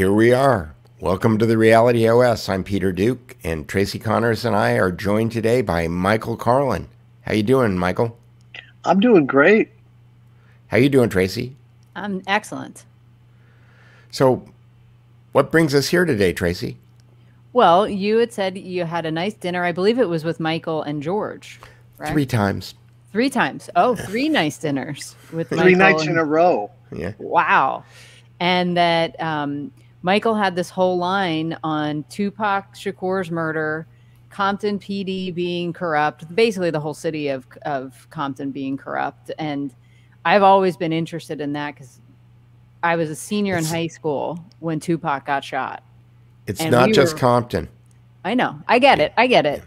And here we are. Welcome to the Reality OS. I'm Peter Duke, and Tracy Connors and I are joined today by Michael Carlin. How you doing, Michael? I'm doing great. How you doing, Tracy? I'm excellent. So, what brings us here today, Tracy? Well, you had said you had a nice dinner. I believe it was with Michael and George. Right? Three times. Three times. Oh, three nice dinners with Three Michael nights and- in a row. Yeah. Wow. And that um, Michael had this whole line on Tupac Shakur's murder, Compton PD being corrupt, basically the whole city of, of Compton being corrupt. And I've always been interested in that because I was a senior in high school when Tupac got shot. It's And not we just were- Compton. I know. I get it. I get it.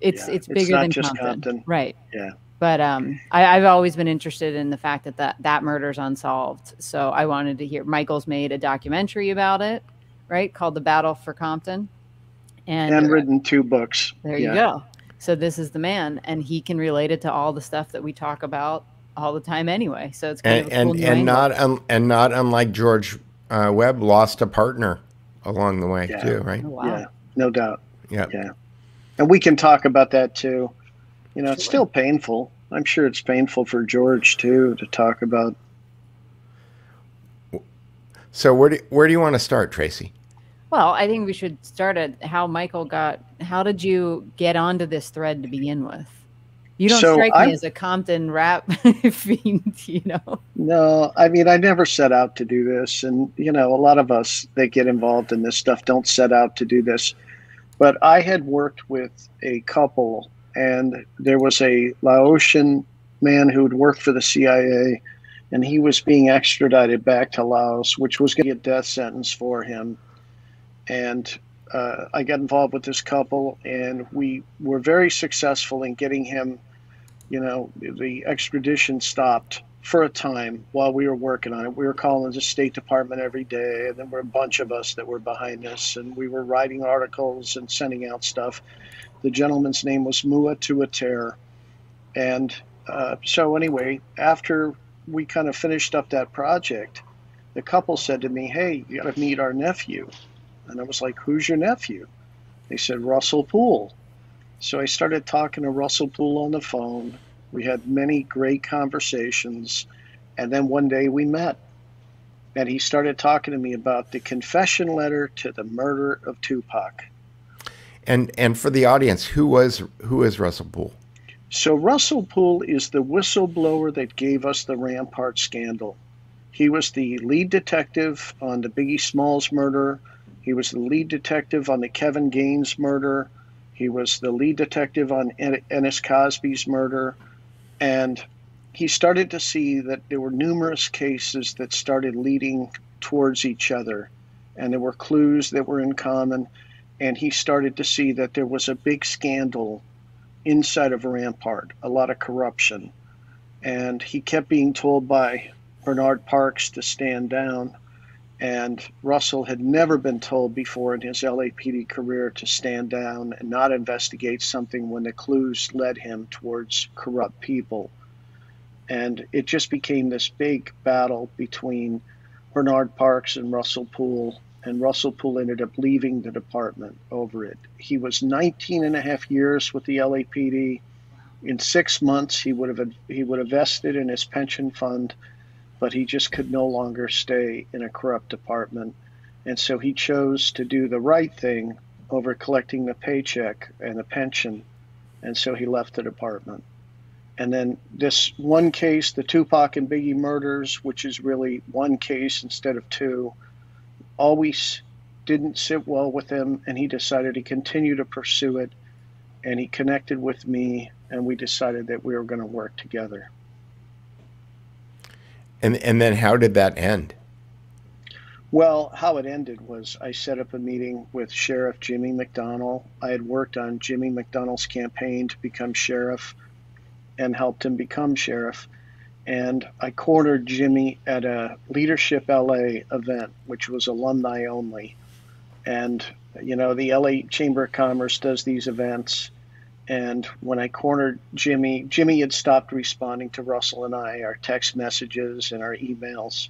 It's Yeah, it's it's bigger not than just Compton. Compton. right? Yeah. But um, I, I've always been interested in the fact that that that murder's unsolved. So I wanted to hear. Michael's made a documentary about it, right? Called "The Battle for Compton," and, And written two books. there Yeah. you go. So this is the man, and he can relate it to all the stuff that we talk about all the time anyway. So it's kind And of a cool and, new and not un, and not unlike George uh, Webb lost a partner along the way Yeah. too, right? Oh, wow. Yeah, no doubt. Yeah. Yeah. And we can talk about that too. You know, it's still painful. I'm sure it's painful for George too to talk about. So where do where do you want to start, Tracy? Well, I think we should start at how Michael got. How did you get onto this thread to begin with? You don't So strike I'm- me as a Compton rap fiend, you know. No, I mean, I never set out to do this. And, you know, a lot of us that get involved in this stuff don't set out to do this. But I had worked with a couple, and there was a Laotian man who had worked for the CIA, and he was being extradited back to Laos, which was going to be a death sentence for him. And uh, I got involved with this couple, and we were very successful in getting him, you know, the extradition stopped for a time while we were working on it. We were calling the State Department every day, and there were a bunch of us that were behind this, and we were writing articles and sending out stuff. The gentleman's name was Mua Tuater. And uh, so, anyway, after we kind of finished up that project, the couple said to me, Hey, you got to meet our nephew. And I was like, Who's your nephew? They said, Russell Poole. So I started talking to Russell Poole on the phone. We had many great conversations. And then one day we met. And he started talking to me about the confession letter to the murder of Tupac. And and for the audience, who was who is Russell Poole? So Russell Poole is the whistleblower that gave us the Rampart scandal. He was the lead detective on the Biggie Smalls murder. He was the lead detective on the Kevin Gaines murder. He was the lead detective on En- Ennis Cosby's murder. And he started to see that there were numerous cases that started leading towards each other. And there were clues that were in common. And he started to see that there was a big scandal inside of Rampart, a lot of corruption. And he kept being told by Bernard Parks to stand down. And Russell had never been told before in his LAPD career to stand down and not investigate something when the clues led him towards corrupt people. And it just became this big battle between Bernard Parks and Russell Poole. And Russell Poole ended up leaving the department over it. He was 19 and a half years with the LAPD. In six months, he would have he would have vested in his pension fund, but he just could no longer stay in a corrupt department, and so he chose to do the right thing over collecting the paycheck and the pension, and so he left the department. And then this one case, the Tupac and Biggie murders, which is really one case instead of two, always didn't sit well with him, and he decided to continue to pursue it. And he connected with me, and we decided that we were going to work together. And and then how did that end? Well, how it ended was I set up a meeting with Sheriff Jimmy McDonnell. I had worked on Jimmy McDonnell's campaign to become sheriff and helped him become sheriff. And I cornered Jimmy at a Leadership LA event, which was alumni only. And, you know, the LA Chamber of Commerce does these events. And when I cornered Jimmy, Jimmy had stopped responding to Russell and I, our text messages and our emails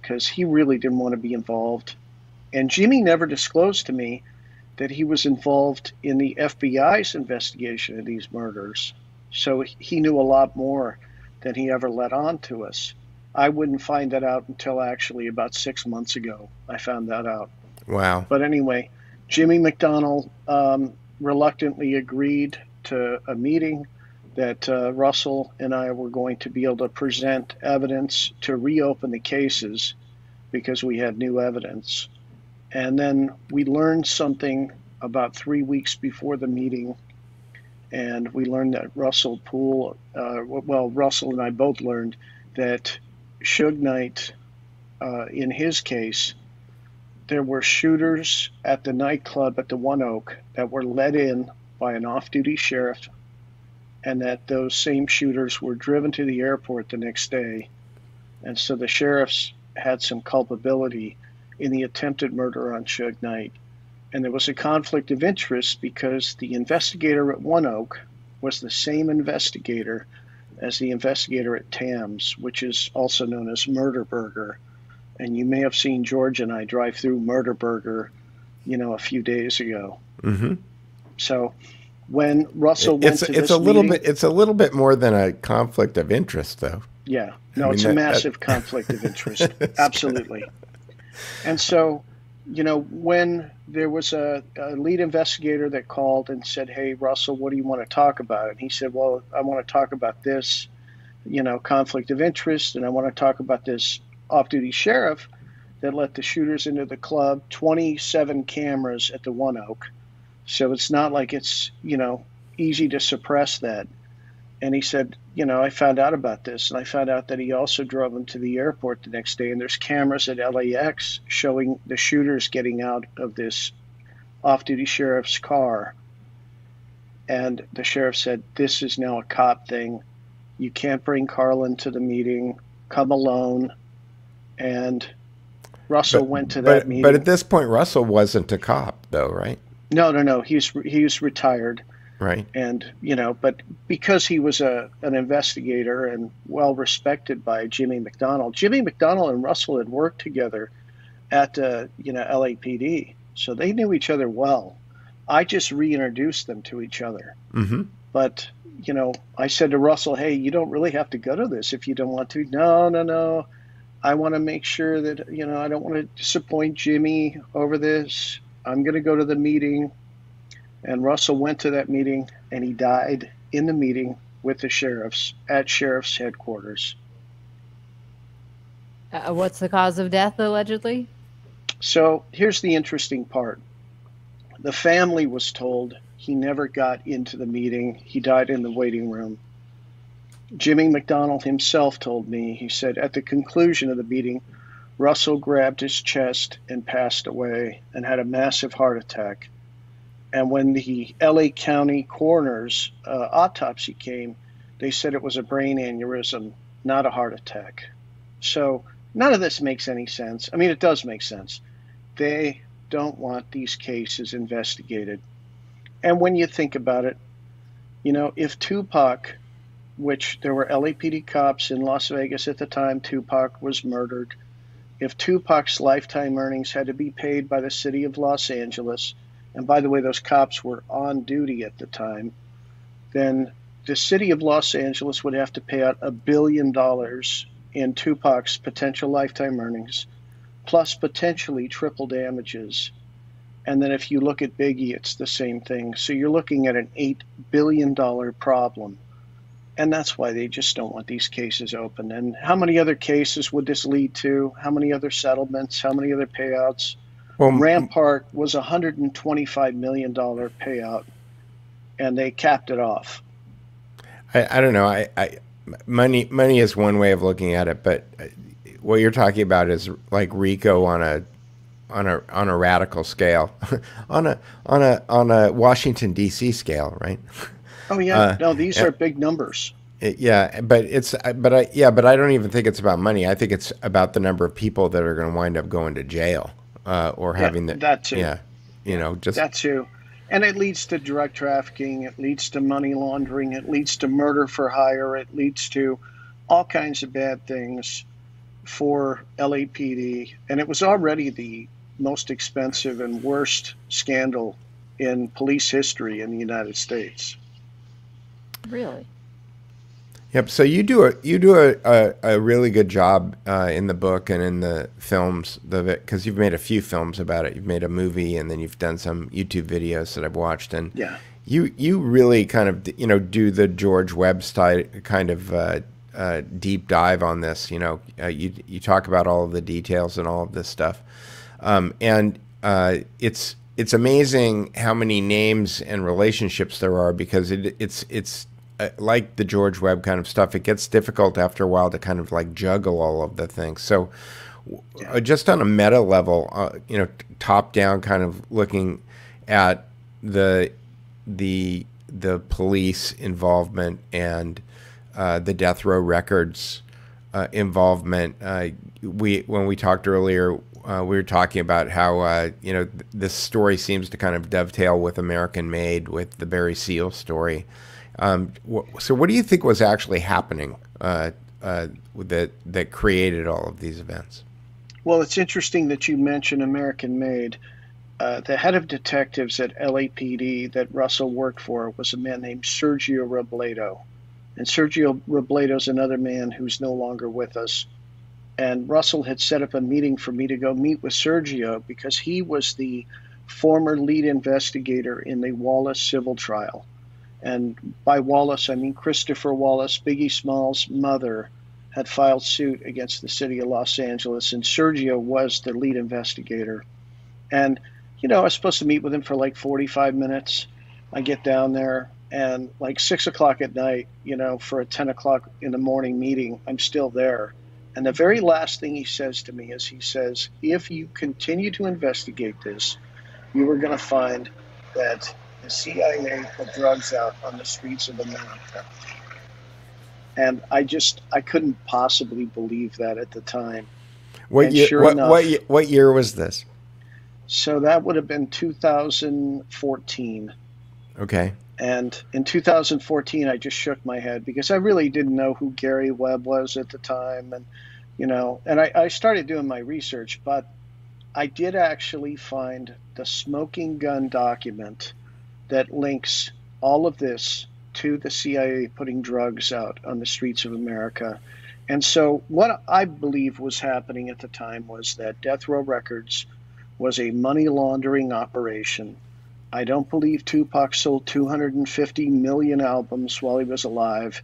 because he really didn't want to be involved. And Jimmy never disclosed to me that he was involved in the FBI's investigation of these murders. So he knew a lot more than he ever let on to us. I wouldn't find that out until actually about six months ago. I found that out. Wow. But anyway, Jimmy McDonald um, reluctantly agreed to a meeting that uh, Russell and I were going to be able to present evidence to reopen the cases because we had new evidence. And then we learned something about three weeks before the meeting. And we learned that Russell Poole, uh, well, Russell and I both learned that Suge Knight, uh, in his case, there were shooters at the nightclub at the One Oak that were let in by an off duty sheriff, and that those same shooters were driven to the airport the next day. And so the sheriffs had some culpability in the attempted murder on Suge Knight. And there was a conflict of interest because the investigator at One Oak was the same investigator as the investigator at Tams, which is also known as Murder Burger. And you may have seen George and I drive through Murder Burger, you know, a few days ago. Mm-hmm. So when Russell went it's, to it's a little meeting, bit it's a little bit more than a conflict of interest, though. Yeah, no, I it's mean, a massive that- conflict of interest. Absolutely. And so, you know, when there was a, a lead investigator that called and said, Hey, Russell, what do you want to talk about? And he said, Well, I want to talk about this, you know, conflict of interest, and I want to talk about this off duty sheriff that let the shooters into the club, 27 cameras at the One Oak. So it's not like it's, you know, easy to suppress that. And he said, you know, I found out about this, and I found out that he also drove him to the airport the next day, and there's cameras at LAX showing the shooters getting out of this off-duty sheriff's car. And the sheriff said, "This is now a cop thing. You can't bring Carlin to the meeting. Come alone." And Russell went to that but, meeting. but at this point, Russell wasn't a cop, though, right? no, no, no. He's he's retired. Right. and you know but because he was a an investigator and well respected by Jimmy McDonald Jimmy McDonald and Russell had worked together at uh, you know LAPD so they knew each other well. I just reintroduced them to each other. Mm-hmm. but you know I said to Russell hey you don't really have to go to this if you don't want to. No no no. I want to make sure that you know I don't want to disappoint Jimmy over this. I'm going to go to the meeting and Russell went to that meeting and he died in the meeting with the sheriffs at sheriff's headquarters. Uh, what's the cause of death, allegedly? So here's the interesting part. The family was told he never got into the meeting. He died in the waiting room. Jimmy McDonald himself told me, he said, at the conclusion of the meeting, Russell grabbed his chest and passed away and had a massive heart attack. And when the LA County coroner's uh, autopsy came, they said it was a brain aneurysm, not a heart attack. So none of this makes any sense. I mean, it does make sense. They don't want these cases investigated. And when you think about it, you know, if Tupac, which there were LAPD cops in Las Vegas at the time Tupac was murdered, if Tupac's lifetime earnings had to be paid by the city of Los Angeles, and by the way, those cops were on duty at the time, then the city of Los Angeles would have to pay out a billion dollars in Tupac's potential lifetime earnings, plus potentially triple damages. And then if you look at Biggie, it's the same thing. So you're looking at an $8 billion problem. And that's why they just don't want these cases open. And how many other cases would this lead to? How many other settlements? How many other payouts? Well, Rampart was a $125 million payout, and they capped it off. I, I don't know. I, I money money is one way of looking at it, but uh, what you're talking about is like RICO on a on a on a radical scale, on a on a on a Washington D.C. scale, right? Oh, yeah. Uh, no, these yeah. are big numbers. It- yeah, but it's but I yeah, but I don't even think it's about money. I think it's about the number of people that are going to wind up going to jail uh, or Yeah, having the that too. yeah, you know, just That too. And it leads to drug trafficking, it leads to money laundering, it leads to murder for hire, it leads to all kinds of bad things. for LAPD, and it was already the most expensive and worst scandal in police history in the United States. Really? Yep. So you do a you do a, a, a really good job uh, in the book and in the films, the because you've made a few films about it. You've made a movie and then you've done some YouTube videos that I've watched, and yeah, you you really kind of you know do the George Webb style kind of uh, uh, deep dive on this. You know, uh, you you talk about all of the details and all of this stuff, um, and uh, it's it's amazing how many names and relationships there are because it, it's it's like the George Webb kind of stuff. It gets difficult after a while to kind of like juggle all of the things. So. Uh, just on a meta level, uh, you know, top down, kind of looking at the the the police involvement and uh, the death row records uh, involvement. Uh, we when we talked earlier, uh, we were talking about how uh, you know th- this story seems to kind of dovetail with American Made with the Barry Seal story. Um, wh- so, what do you think was actually happening uh, that that created all of these events? Well, it's interesting that you mention American Made uh, the head of detectives at LAPD that Russell worked for was a man named Sergio Robledo. And Sergio Robledo is another man who's no longer with us. And Russell had set up a meeting for me to go meet with Sergio because he was the former lead investigator in the Wallace civil trial. And by Wallace, I mean Christopher Wallace, Biggie Smalls' mother, had filed suit against the city of Los Angeles, and Sergio was the lead investigator. And you know, I was supposed to meet with him for like 45 minutes. I get down there and like six o'clock at night, you know, for a 10 o'clock in the morning meeting, I'm still there. And the very last thing he says to me is he says, if you continue to investigate this, you are going to find that the CIA put drugs out on the streets of America. And I just, I couldn't possibly believe that at the time. What year, sure what, enough, what, what year was this? So that would have been 2014. Okay. And in 2014, I just shook my head because I really didn't know who Gary Webb was at the time. And, you know, and I, I started doing my research, but I did actually find the smoking gun document that links all of this to the CIA putting drugs out on the streets of America. And so, what I believe was happening at the time was that Death Row Records was a money laundering operation. I don't believe Tupac sold 250 million albums while he was alive.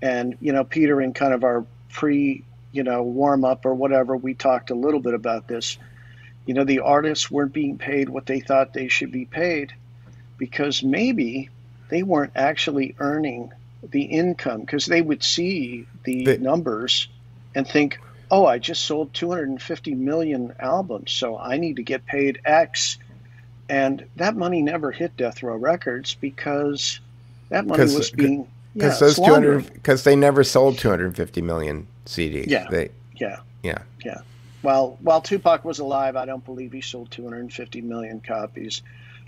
And, you know, Peter, in kind of our pre, you know, warm up or whatever, we talked a little bit about this. You know, the artists weren't being paid what they thought they should be paid because maybe they weren't actually earning the income because they would see the, numbers and think, oh, I just sold 250 million albums, so I need to get paid X. And that money never hit Death Row Records because that money was being because yeah, those 200 because they never sold 250 million CDs. Yeah, they, yeah, yeah, yeah. While while Tupac was alive, I don't believe he sold 250 million copies.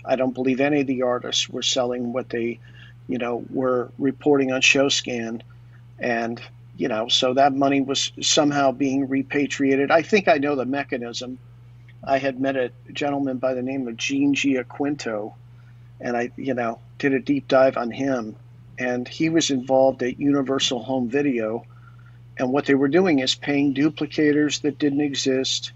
I don't believe any of the artists were selling what they, you know, were reporting on SoundScan, and you know, so that money was somehow being repatriated. I think I know the mechanism. I had met a gentleman by the name of Gene Giaquinto, and I, you know, did a deep dive on him. And he was involved at Universal Home Video. And what they were doing is paying duplicators that didn't exist.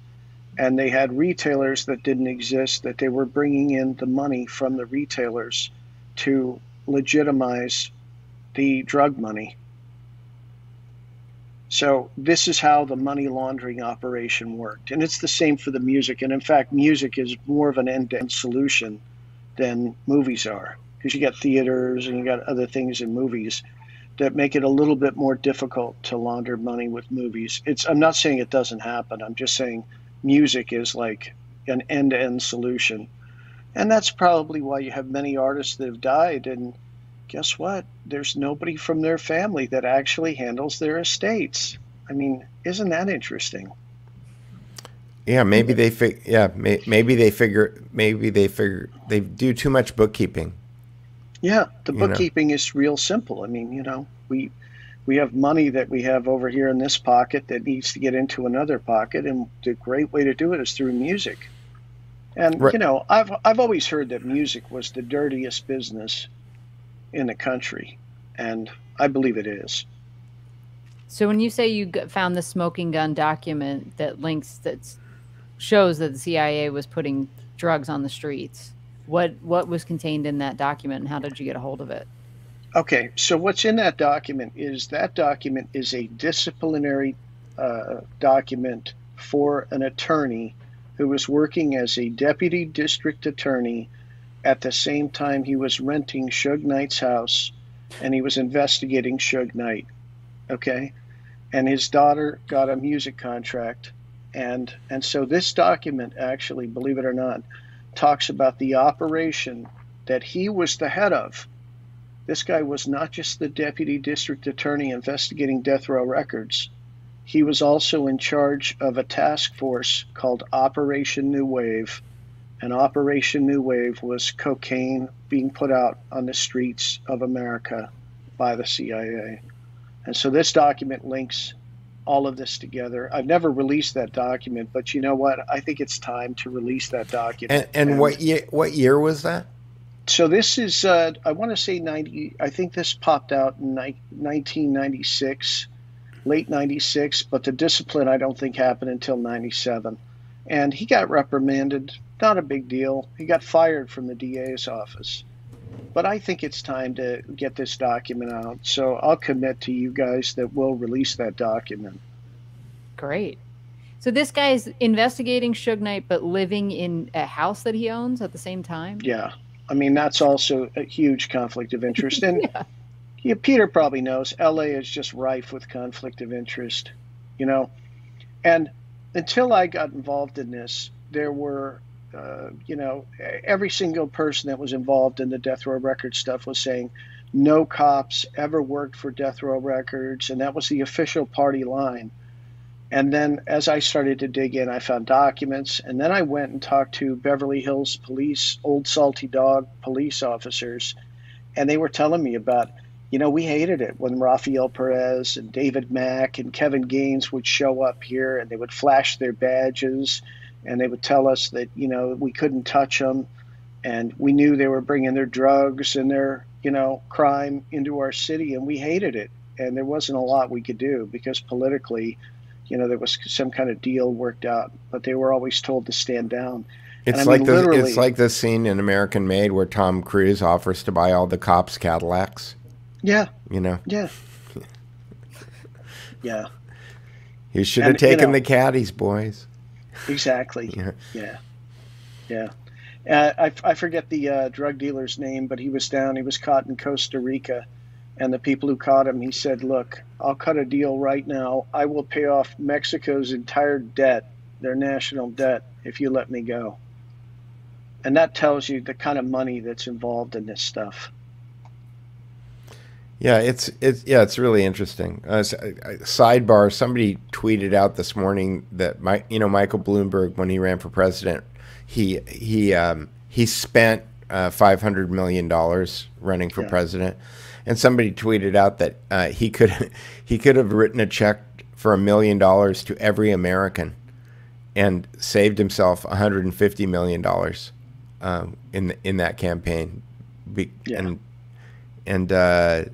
And they had retailers that didn't exist that they were bringing in the money from the retailers to legitimize the drug money. So this is how the money laundering operation worked. And it's the same for the music. And in fact, music is more of an end-to-end solution than movies are because you got theaters and you got other things in movies that make it a little bit more difficult to launder money with movies. It's I'm not saying it doesn't happen. I'm just saying music is like an end-to-end solution. And that's probably why you have many artists that have died and guess what? There's nobody from their family that actually handles their estates. I mean, isn't that interesting? Yeah, maybe they fig- yeah, may- maybe they figure maybe they figure they do too much bookkeeping. Yeah, the bookkeeping know? is real simple. I mean, you know, we we have money that we have over here in this pocket that needs to get into another pocket, and the great way to do it is through music. And right. you know, I've I've always heard that music was the dirtiest business in the country, and I believe it is. So when you say you found the smoking gun document that links that shows that the CIA was putting drugs on the streets, what what was contained in that document, and how did you get a hold of it? Okay, so what's in that document is that document is a disciplinary uh, document for an attorney who was working as a deputy district attorney at the same time he was renting Suge Knight's house and he was investigating Suge Knight. Okay, and his daughter got a music contract, and and so this document actually, believe it or not, talks about the operation that he was the head of this guy was not just the deputy district attorney investigating death row records. He was also in charge of a task force called Operation New Wave. And Operation New Wave was cocaine being put out on the streets of America by the CIA. And so this document links all of this together. I've never released that document, but you know what? I think it's time to release that document. And, and, and what year? What year was that? So this is uh, I want to say 90 I think this popped out in 1996 late 96 but the discipline I don't think happened until 97 and he got reprimanded not a big deal. He got fired from the DA's office. But I think it's time to get this document out. So I'll commit to you guys that we'll release that document. Great. So this guy's investigating Suge Knight but living in a house that he owns at the same time? Yeah I mean, that's also a huge conflict of interest. And yeah. Yeah, Peter probably knows LA is just rife with conflict of interest, you know. And until I got involved in this, there were, uh, you know, every single person that was involved in the Death Row Records stuff was saying no cops ever worked for Death Row Records, and that was the official party line. And then as I started to dig in, I found documents. And then I went and talked to Beverly Hills police, old salty dog police officers. And they were telling me about, you know, we hated it when Rafael Perez and David Mack and Kevin Gaines would show up here and they would flash their badges and they would tell us that, you know, we couldn't touch them. And we knew they were bringing their drugs and their, you know, crime into our city. And we hated it. And there wasn't a lot we could do because politically, you know, there was some kind of deal worked out, but they were always told to stand down. It's like mean, the it's like the scene in American Made where Tom Cruise offers to buy all the cops Cadillacs. Yeah. You know. Yeah. yeah. You should have taken you know, the caddies, boys. Exactly. yeah. Yeah. Yeah. Uh, I, I forget the uh, drug dealer's name, but he was down. He was caught in Costa Rica and the people who caught him, he said, Look, I'll cut a deal right now. I will pay off Mexico's entire debt, their national debt, if you let me go. And that tells you the kind of money that's involved in this stuff. Yeah, it's it's yeah, it's really interesting. Uh, sidebar: Somebody tweeted out this morning that my you know Michael Bloomberg when he ran for president, he he um, he spent uh, five hundred million dollars running for yeah. president and somebody tweeted out that uh, he could he could have written a check for a million dollars to every American and saved himself 150 million dollars uh, in in that campaign. Be, yeah. And and uh,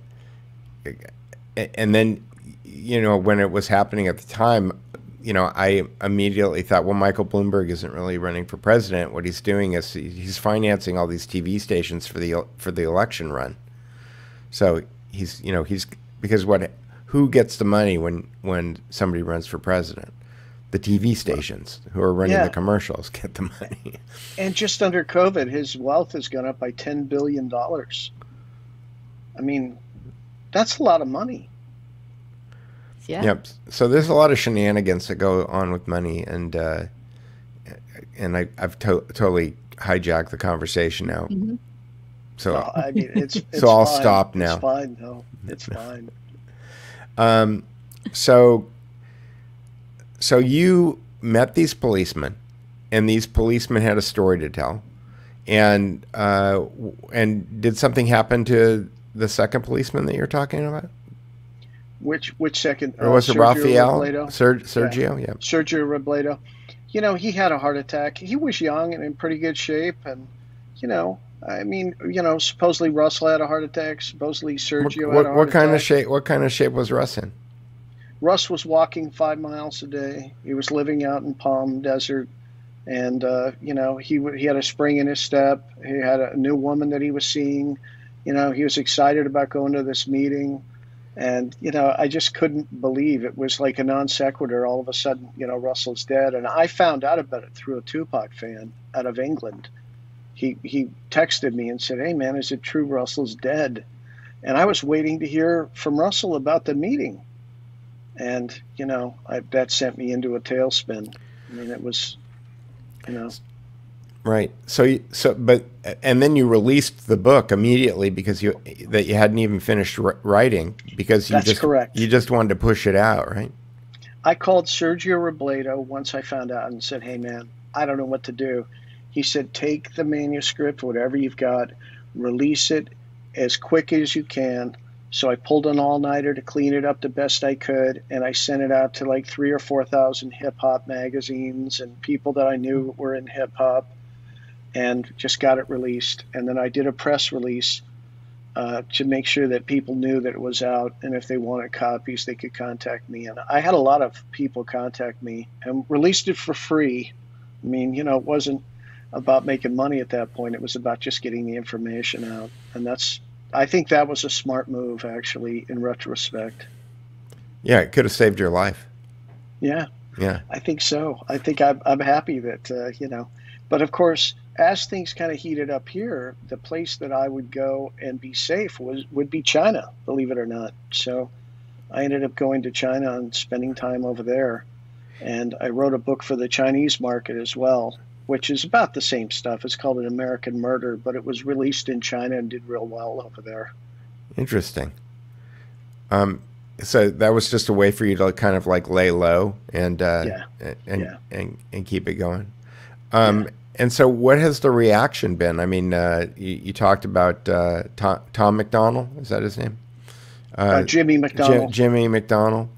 and then you know when it was happening at the time, you know I immediately thought, well, Michael Bloomberg isn't really running for president. What he's doing is he's financing all these TV stations for the for the election run. So he's you know he's because what who gets the money when when somebody runs for president? The TV stations who are running yeah. the commercials get the money. And just under COVID, his wealth has gone up by ten billion dollars. I mean, that's a lot of money. Yeah. Yep. So there's a lot of shenanigans that go on with money, and uh, and I, have to- totally hijacked the conversation now. Mm-hmm. So no, I mean, it's, it's so I'll stop now. It's fine. No, it's fine. um, so so you met these policemen, and these policemen had a story to tell, and uh, and did something happen to the second policeman that you're talking about? Which which second? Or was uh, it Sergio? Robledo? Ser- Sergio, yeah. Sergio Robledo. You know, he had a heart attack. He was young and in pretty good shape, and you know, I mean, you know, supposedly Russell had a heart attack. Supposedly Sergio What, had a what, what kind of shape? What kind of shape was Russ in? Russ was walking five miles a day. He was living out in Palm Desert, and uh, you know he he had a spring in his step. He had a new woman that he was seeing. You know he was excited about going to this meeting, and you know I just couldn't believe it was like a non sequitur. All of a sudden, you know Russell's dead, and I found out about it through a Tupac fan out of England. He he texted me and said, "Hey man, is it true Russell's dead?" And I was waiting to hear from Russell about the meeting and you know I, that sent me into a tailspin. I mean, it was, you know, Right. So, you, so, but, and then you released the book immediately because you that you hadn't even finished writing because you That's just correct. you just wanted to push it out, right? I called Sergio Robledo once I found out and said, "Hey, man, I don't know what to do." He said, "Take the manuscript, whatever you've got, release it as quick as you can." So I pulled an all-nighter to clean it up the best I could, and I sent it out to like three or four thousand hip hop magazines and people that I knew were in hip hop, and just got it released. And then I did a press release uh, to make sure that people knew that it was out, and if they wanted copies, they could contact me. And I had a lot of people contact me and released it for free. I mean, you know, it wasn't about making money at that point. It was about just getting the information out, and that's. I think that was a smart move, actually, in retrospect. Yeah, it could have saved your life. Yeah, Yeah. I think so. I think I'm, I'm happy that, uh, you know, but of course, as things kind of heated up here, the place that I would go and be safe was would be China, believe it or not. So I ended up going to China and spending time over there. And I wrote a book for the Chinese market as well, which is about the same stuff. It's called An American Murder, but it was released in China and did real well over there. Interesting. Um, so that was just a way for you to kind of like lay low and uh, Yeah. and, Yeah. and and keep it going. Um, And so, what has the reaction been? I mean, uh, you, you talked about uh, Tom, Tom McDonald. Is that his name? Uh, Jimmy Ji- McDonald. Jimmy McDonald.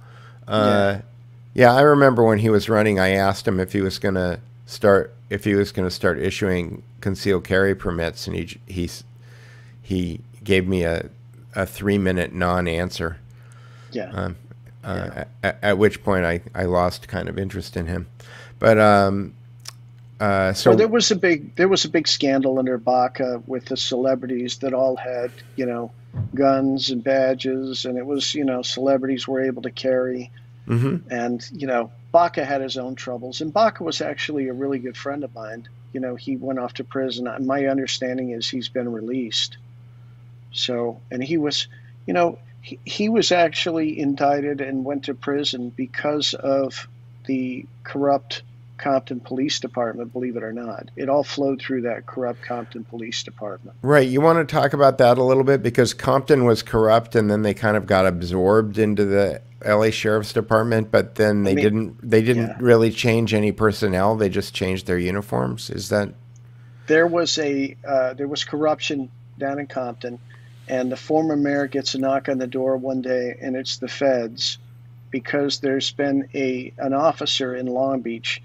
Uh, yeah. I remember when he was running. I asked him if he was going to start if he was going to start issuing concealed carry permits, and he he's he gave me a a three minute non answer. yeah. Um, uh, at, at which point I, I lost kind of interest in him. But um, uh, so well, there was a big there was a big scandal under Baca with the celebrities that all had you know guns and badges, and it was you know celebrities were able to carry, Mhm. and you know Baca had his own troubles, and Baca was actually a really good friend of mine. You know, he went off to prison. My understanding is he's been released. So, and he was, you know, he, he was actually indicted and went to prison because of the corrupt Compton Police Department, believe it or not. It all flowed through that corrupt Compton Police Department. Right. You want to talk about that a little bit because Compton was corrupt and then they kind of got absorbed into the LA Sheriff's Department, but then they mean, didn't they didn't yeah. really change any personnel. They just changed their uniforms. Is that There was a uh, there was corruption down in Compton, and the former mayor gets a knock on the door one day, and it's the feds, because there's been a an officer in Long Beach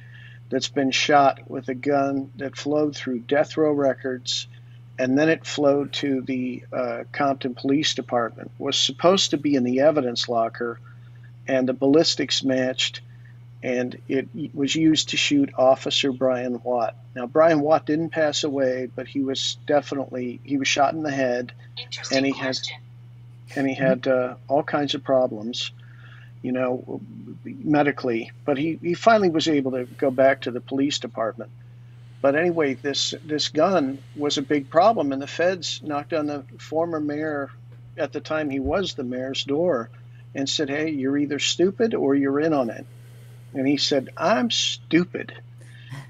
that's been shot with a gun that flowed through death row records and then it flowed to the uh, Compton Police Department. Was supposed to be in the evidence locker, and the ballistics matched, and it was used to shoot Officer Brian Watt. Now Brian Watt didn't pass away, but he was definitely he was shot in the head, and he had and he had uh, all kinds of problems, you know, medically. But he, he finally was able to go back to the police department. But anyway, this this gun was a big problem, and the feds knocked on the former mayor, at the time he was the mayor's door, and said, "Hey, you're either stupid or you're in on it." And he said, "I'm stupid,"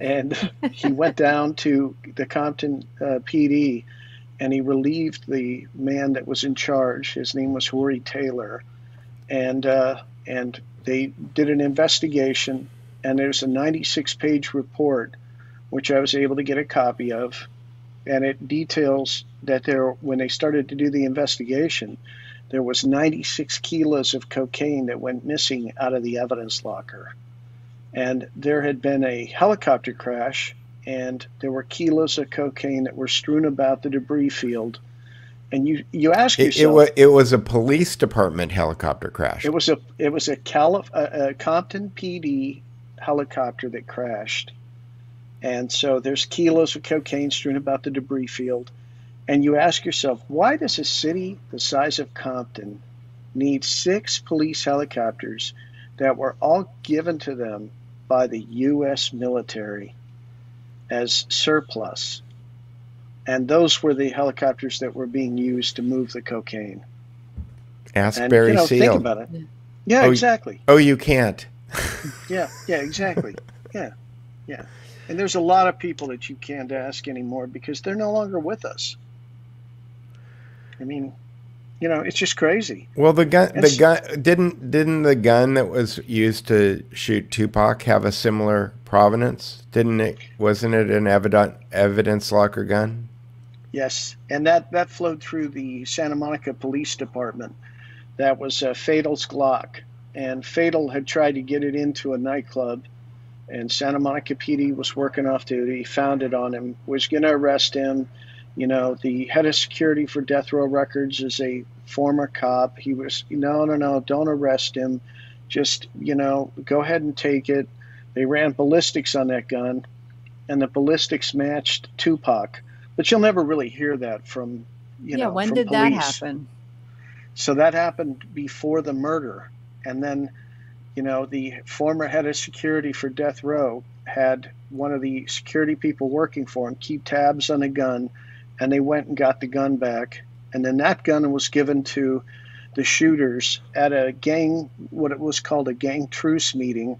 and he went down to the Compton uh, PD, and he relieved the man that was in charge. His name was Hourie Taylor, and uh, and they did an investigation, and there's a 96-page report which I was able to get a copy of, and it details that there when they started to do the investigation, there was 96 kilos of cocaine that went missing out of the evidence locker. And there had been a helicopter crash, and there were kilos of cocaine that were strewn about the debris field. And you, you ask It, yourself, it, was, it was a police department helicopter crash. it was a it was a, Calif- a, a Compton PD helicopter that crashed, and so there's kilos of cocaine strewn about the debris field, and you ask yourself, why does a city the size of Compton need six police helicopters that were all given to them by the U.S. military as surplus, and those were the helicopters that were being used to move the cocaine. Ask And Barry you know, think about it. Yeah. Yeah, Oh, exactly. Oh, you can't. Yeah, yeah, exactly. yeah, yeah. And there's a lot of people that you can't ask anymore because they're no longer with us. I mean, you know, it's just crazy. Well, the gun, the gun didn't didn't the gun that was used to shoot Tupac have a similar provenance? Didn't it? Wasn't it an evident evidence locker gun? Yes, and that that flowed through the Santa Monica Police Department. That was uh, Fatal's Glock, and Fatal had tried to get it into a nightclub, and Santa Monica PD was working off duty, found it on him, was going to arrest him. You know, the head of security for Death Row Records is a former cop. He was, no, no, no, don't arrest him. Just, you know, go ahead and take it. They ran ballistics on that gun, and the ballistics matched Tupac. But you'll never really hear that from, you yeah, know, when did that happen? So that happened before the murder. And then, you know, the former head of security for Death Row had one of the security people working for him keep tabs on the gun, and they went and got the gun back. And then that gun was given to the shooters at a gang, what it was called a gang truce meeting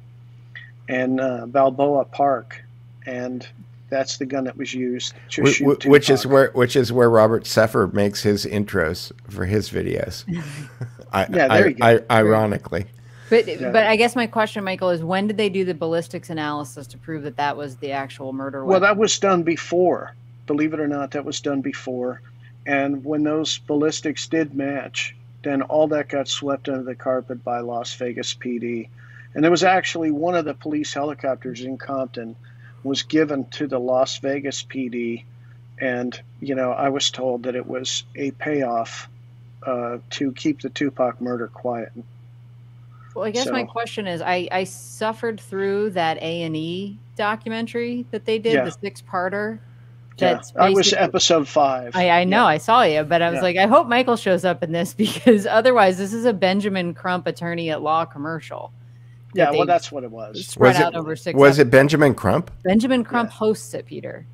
in uh, Balboa Park. And that's the gun that was used to Wh- shoot wh- which is where which is where Robert Seffer makes his intros for his videos. I, Yeah, there I, you go. I, ironically, But Yeah. but I guess my question, Michael, is when did they do the ballistics analysis to prove that that was the actual murder Weapon? Well, that was done before. Believe it or not, that was done before. And when those ballistics did match, then all that got swept under the carpet by Las Vegas PD. And there was actually one of the police helicopters in Compton was given to the Las Vegas PD. And, you know, I was told that it was a payoff uh, to keep the Tupac murder quiet. Well, I guess my question is, I I suffered through that A and E documentary that they did, Yeah. the six parter. Yeah, I was episode five. I, I know, Yeah. I saw you, but I was Yeah. like, I hope Michael shows up in this because otherwise, this is a Benjamin Crump attorney at law commercial. Yeah, well, that's what it was. spread Was it- out over six. was it. Benjamin Crump? Benjamin Crump Yeah. hosts it, Peter.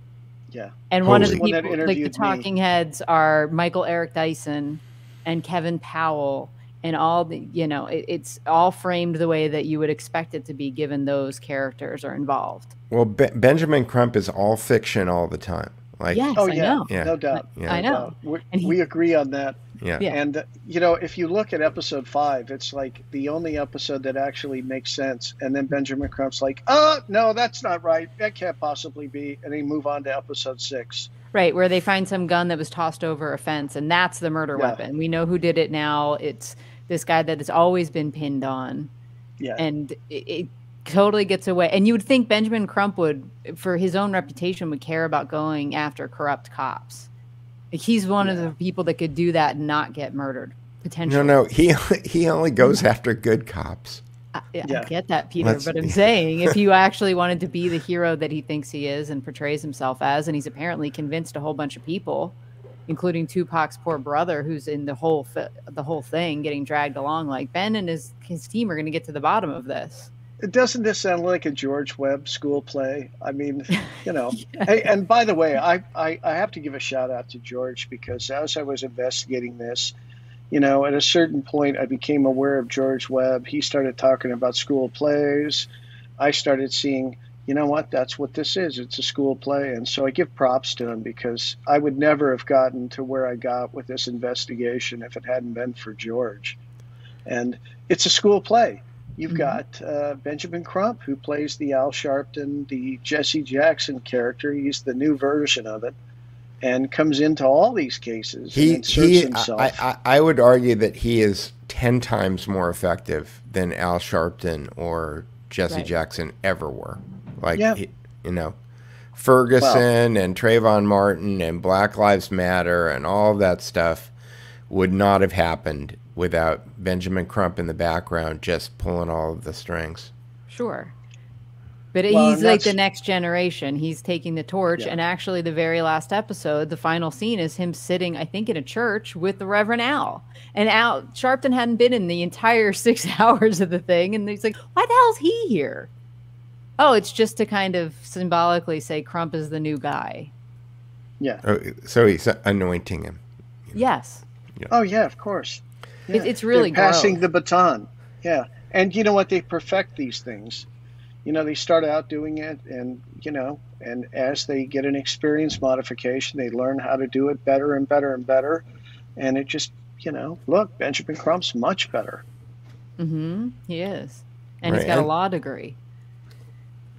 Yeah. And one of the One that people, like the interviewed me. talking heads, are Michael Eric Dyson and Kevin Powell, and all the you know, it, it's all framed the way that you would expect it to be, given those characters are involved. Well, Be- Benjamin Crump is all fiction all the time. Like, yes, Oh, I yeah. know. Yeah. No doubt. Yeah. I know. doubt. We, And he- we agree on that. yeah. Yeah. And uh, you know, if you look at episode five, it's like the only episode that actually makes sense. And then Benjamin Crump's like, "Oh no, that's not right. That can't possibly be." And they move on to episode six. Right, where they find some gun that was tossed over a fence, and that's the murder Yeah. weapon. We know who did it now. It's this guy that has always been pinned on, Yeah, and it, it totally gets away. And you would think Benjamin Crump would, for his own reputation, would care about going after corrupt cops. Like, he's one of the people that could do that and not get murdered potentially. No, no, he he only goes after good cops. I, I Yeah. get that, Peter, Let's- but I'm saying if you actually wanted to be the hero that he thinks he is and portrays himself as, and he's apparently convinced a whole bunch of people, including Tupac's poor brother, who's in the whole the whole thing, getting dragged along. Like Ben and his his team are going to get to the bottom of this. Doesn't this sound like a George Webb school play? I mean, you know. hey, and by the way, I, I I have to give a shout out to George because as I was investigating this, you know, at a certain point, I became aware of George Webb. He started talking about school plays. I started seeing, you know what, that's what this is. It's a school play. And so I give props to him because I would never have gotten to where I got with this investigation if it hadn't been for George. And it's a school play. You've Mhm. got uh, Benjamin Crump, who plays the Al Sharpton, the Jesse Jackson character. He's the new version of it. and comes into all these cases He, and inserts he himself. I, I, I would argue that he is 10 times more effective than Al Sharpton or Jesse Right. Jackson ever were. Like, Yeah. he- you know, Ferguson and Trayvon Martin and Black Lives Matter and all of that stuff would not have happened without Benjamin Crump in the background just pulling all of the strings. Sure. But Well, he's like the next generation. He's taking the torch. Yeah. And actually, the very last episode, the final scene is him sitting, I think, in a church with the Reverend Al. And Al Sharpton hadn't been in the entire six hours of the thing. And he's like, why the hell's he here? Oh, it's just to kind of symbolically say Crump is the new guy. yeah. Oh, So he's anointing him. Yes. Oh yeah, of course. It- it's really They're passing growth. the baton. Yeah, and you know what? They perfect these things. You know, they start out doing it, and you know, and as they get an experience modification, they learn how to do it better and better and better, and it just, you know, look, Benjamin Crump's much better. Mm-hmm. He is. And he's got a law degree,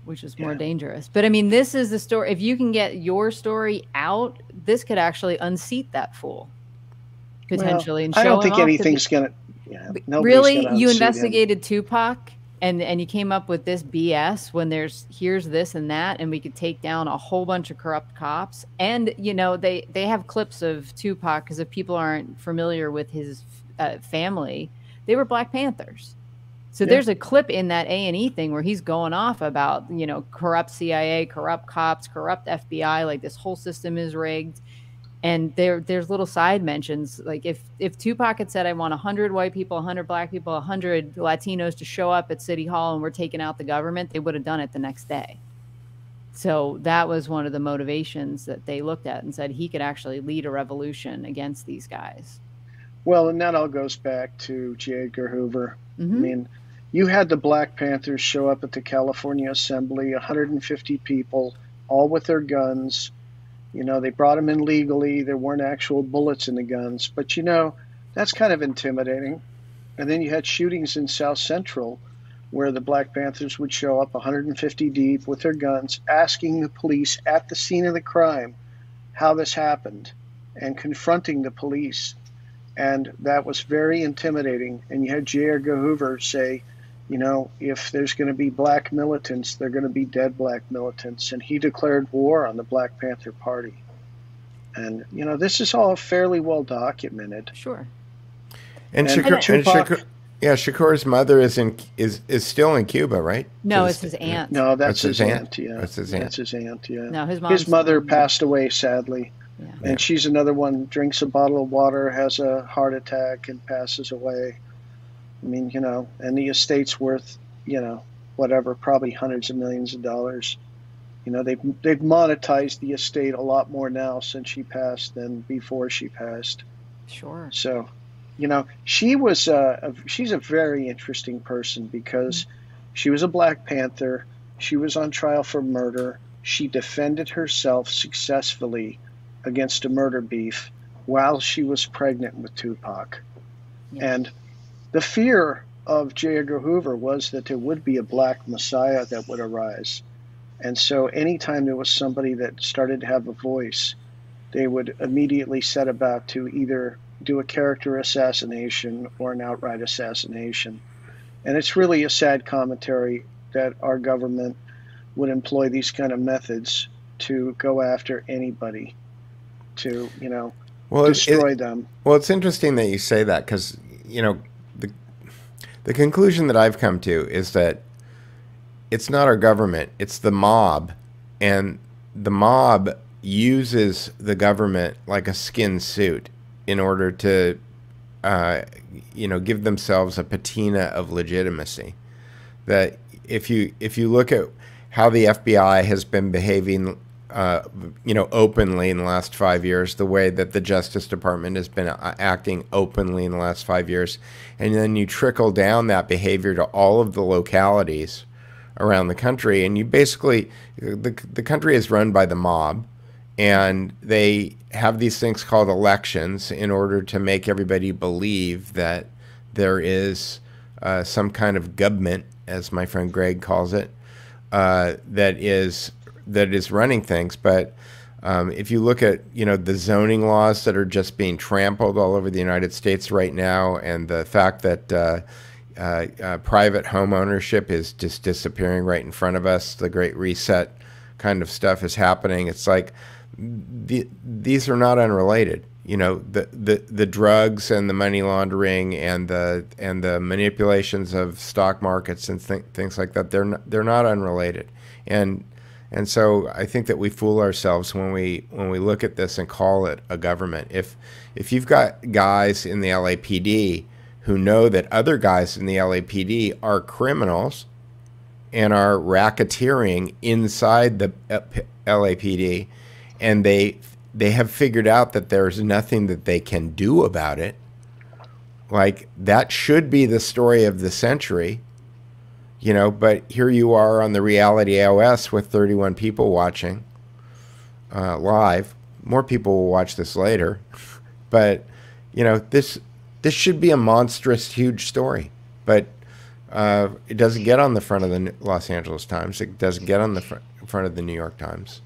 which is more Yeah. dangerous. But I mean, this is the story. If you can get your story out, this could actually unseat that fool potentially. and I don't think to anything's gonna. Yeah, really, you investigated Tupac, and and you came up with this BS when there's here's this and that, and we could take down a whole bunch of corrupt cops. And you know they they have clips of Tupac because if people aren't familiar with his uh, family, they were Black Panthers. So Yeah. there's a clip in that A and E thing where he's going off about you know corrupt CIA, corrupt cops, corrupt FBI, like this whole system is rigged and there there's little side mentions like if if Tupac had said I want 100 white people, 100 black people, 100 Latinos to show up at City Hall and we're taking out the government, they would have done it the next day. So that was one of the motivations that they looked at and said he could actually lead a revolution against these guys. Well, and that all goes back to J. Edgar Hoover. I hmm mean, you had the Black Panthers show up at the California Assembly, 150 people, all with their guns. You know, they brought them in legally. There weren't actual bullets in the guns, but you know, that's kind of intimidating. And then you had shootings in South Central where the Black Panthers would show up 150 deep with their guns, asking the police at the scene of the crime how this happened and confronting the police and that was very intimidating. And you had J. Edgar Hoover say, you know, if there's going to be black militants, they're going to be dead black militants, and he declared war on the Black Panther Party. And you know, this is all fairly well documented. Sure. And, And Shakur, and Tupac- Shakur, yeah, Shakur's mother is in is is still in Cuba, right? No, it's his aunt. No, that's, That's his his, aunt? aunt. Yeah, That's his aunt. That's his aunt. Yeah. No, his mom's his mother still- passed away sadly, Yeah. Yeah. and she's another one. Drinks a bottle of water, has a heart attack, and passes away. I mean, you know, and the estate's worth, you know, whatever, probably hundreds of millions of dollars. You know, they've they've monetized the estate a lot more now since she passed than before she passed. Sure. So, you know, she was uh, a, she's a very interesting person because she was a Black Panther. She was on trial for murder. She defended herself successfully against a murder beef while she was pregnant with Tupac. Yeah. And the fear of J. Edgar Hoover was that there would be a black messiah that would arise. And so anytime there was somebody that started to have a voice, they would immediately set about to either do a character assassination or an outright assassination. And it's really a sad commentary that our government would employ these kind of methods to go after anybody, to, you know, Well, it- it- destroy them. Well, it's interesting that you say that because you know the conclusion that I've come to is that it's not our government; it's the mob, and the mob uses the government like a skin suit in order to, uh, you know, give themselves a patina of legitimacy. That if you if you look at how the FBI has been behaving uh, you know, openly in the last five years, the way that the Justice Department has been uh, acting openly in the last five years, and then you trickle down that behavior to all of the localities around the country, and you basically the the country is run by the mob, and they have these things called elections in order to make everybody believe that there is uh, some kind of government, as my friend Greg calls it, uh, that is that is running things. But Um, if you look at you know the zoning laws that are just being trampled all over the United States right now, and the fact that uh, uh, uh, private home ownership is just disappearing right in front of us, the Great Reset kind of stuff is happening. It's like the, these are not unrelated. You know, the, the the drugs and the money laundering and the and the manipulations of stock markets and th things like that. They're not, they're not unrelated. And and so I think that we fool ourselves when we when we look at this and call it a government. If if you've got guys in the LAPD who know that other guys in the LAPD are criminals and are racketeering inside the uh, LAPD and they they have figured out that there's nothing that they can do about it. Like that should be the story of the century. You know, but here you are on the reality OS with 31 people watching uh, live. More people will watch this later. but, you know, this this should be a monstrous, huge story. But uh, it doesn't get on the front of the Los Angeles Times. It doesn't get on the fr front of the New York Times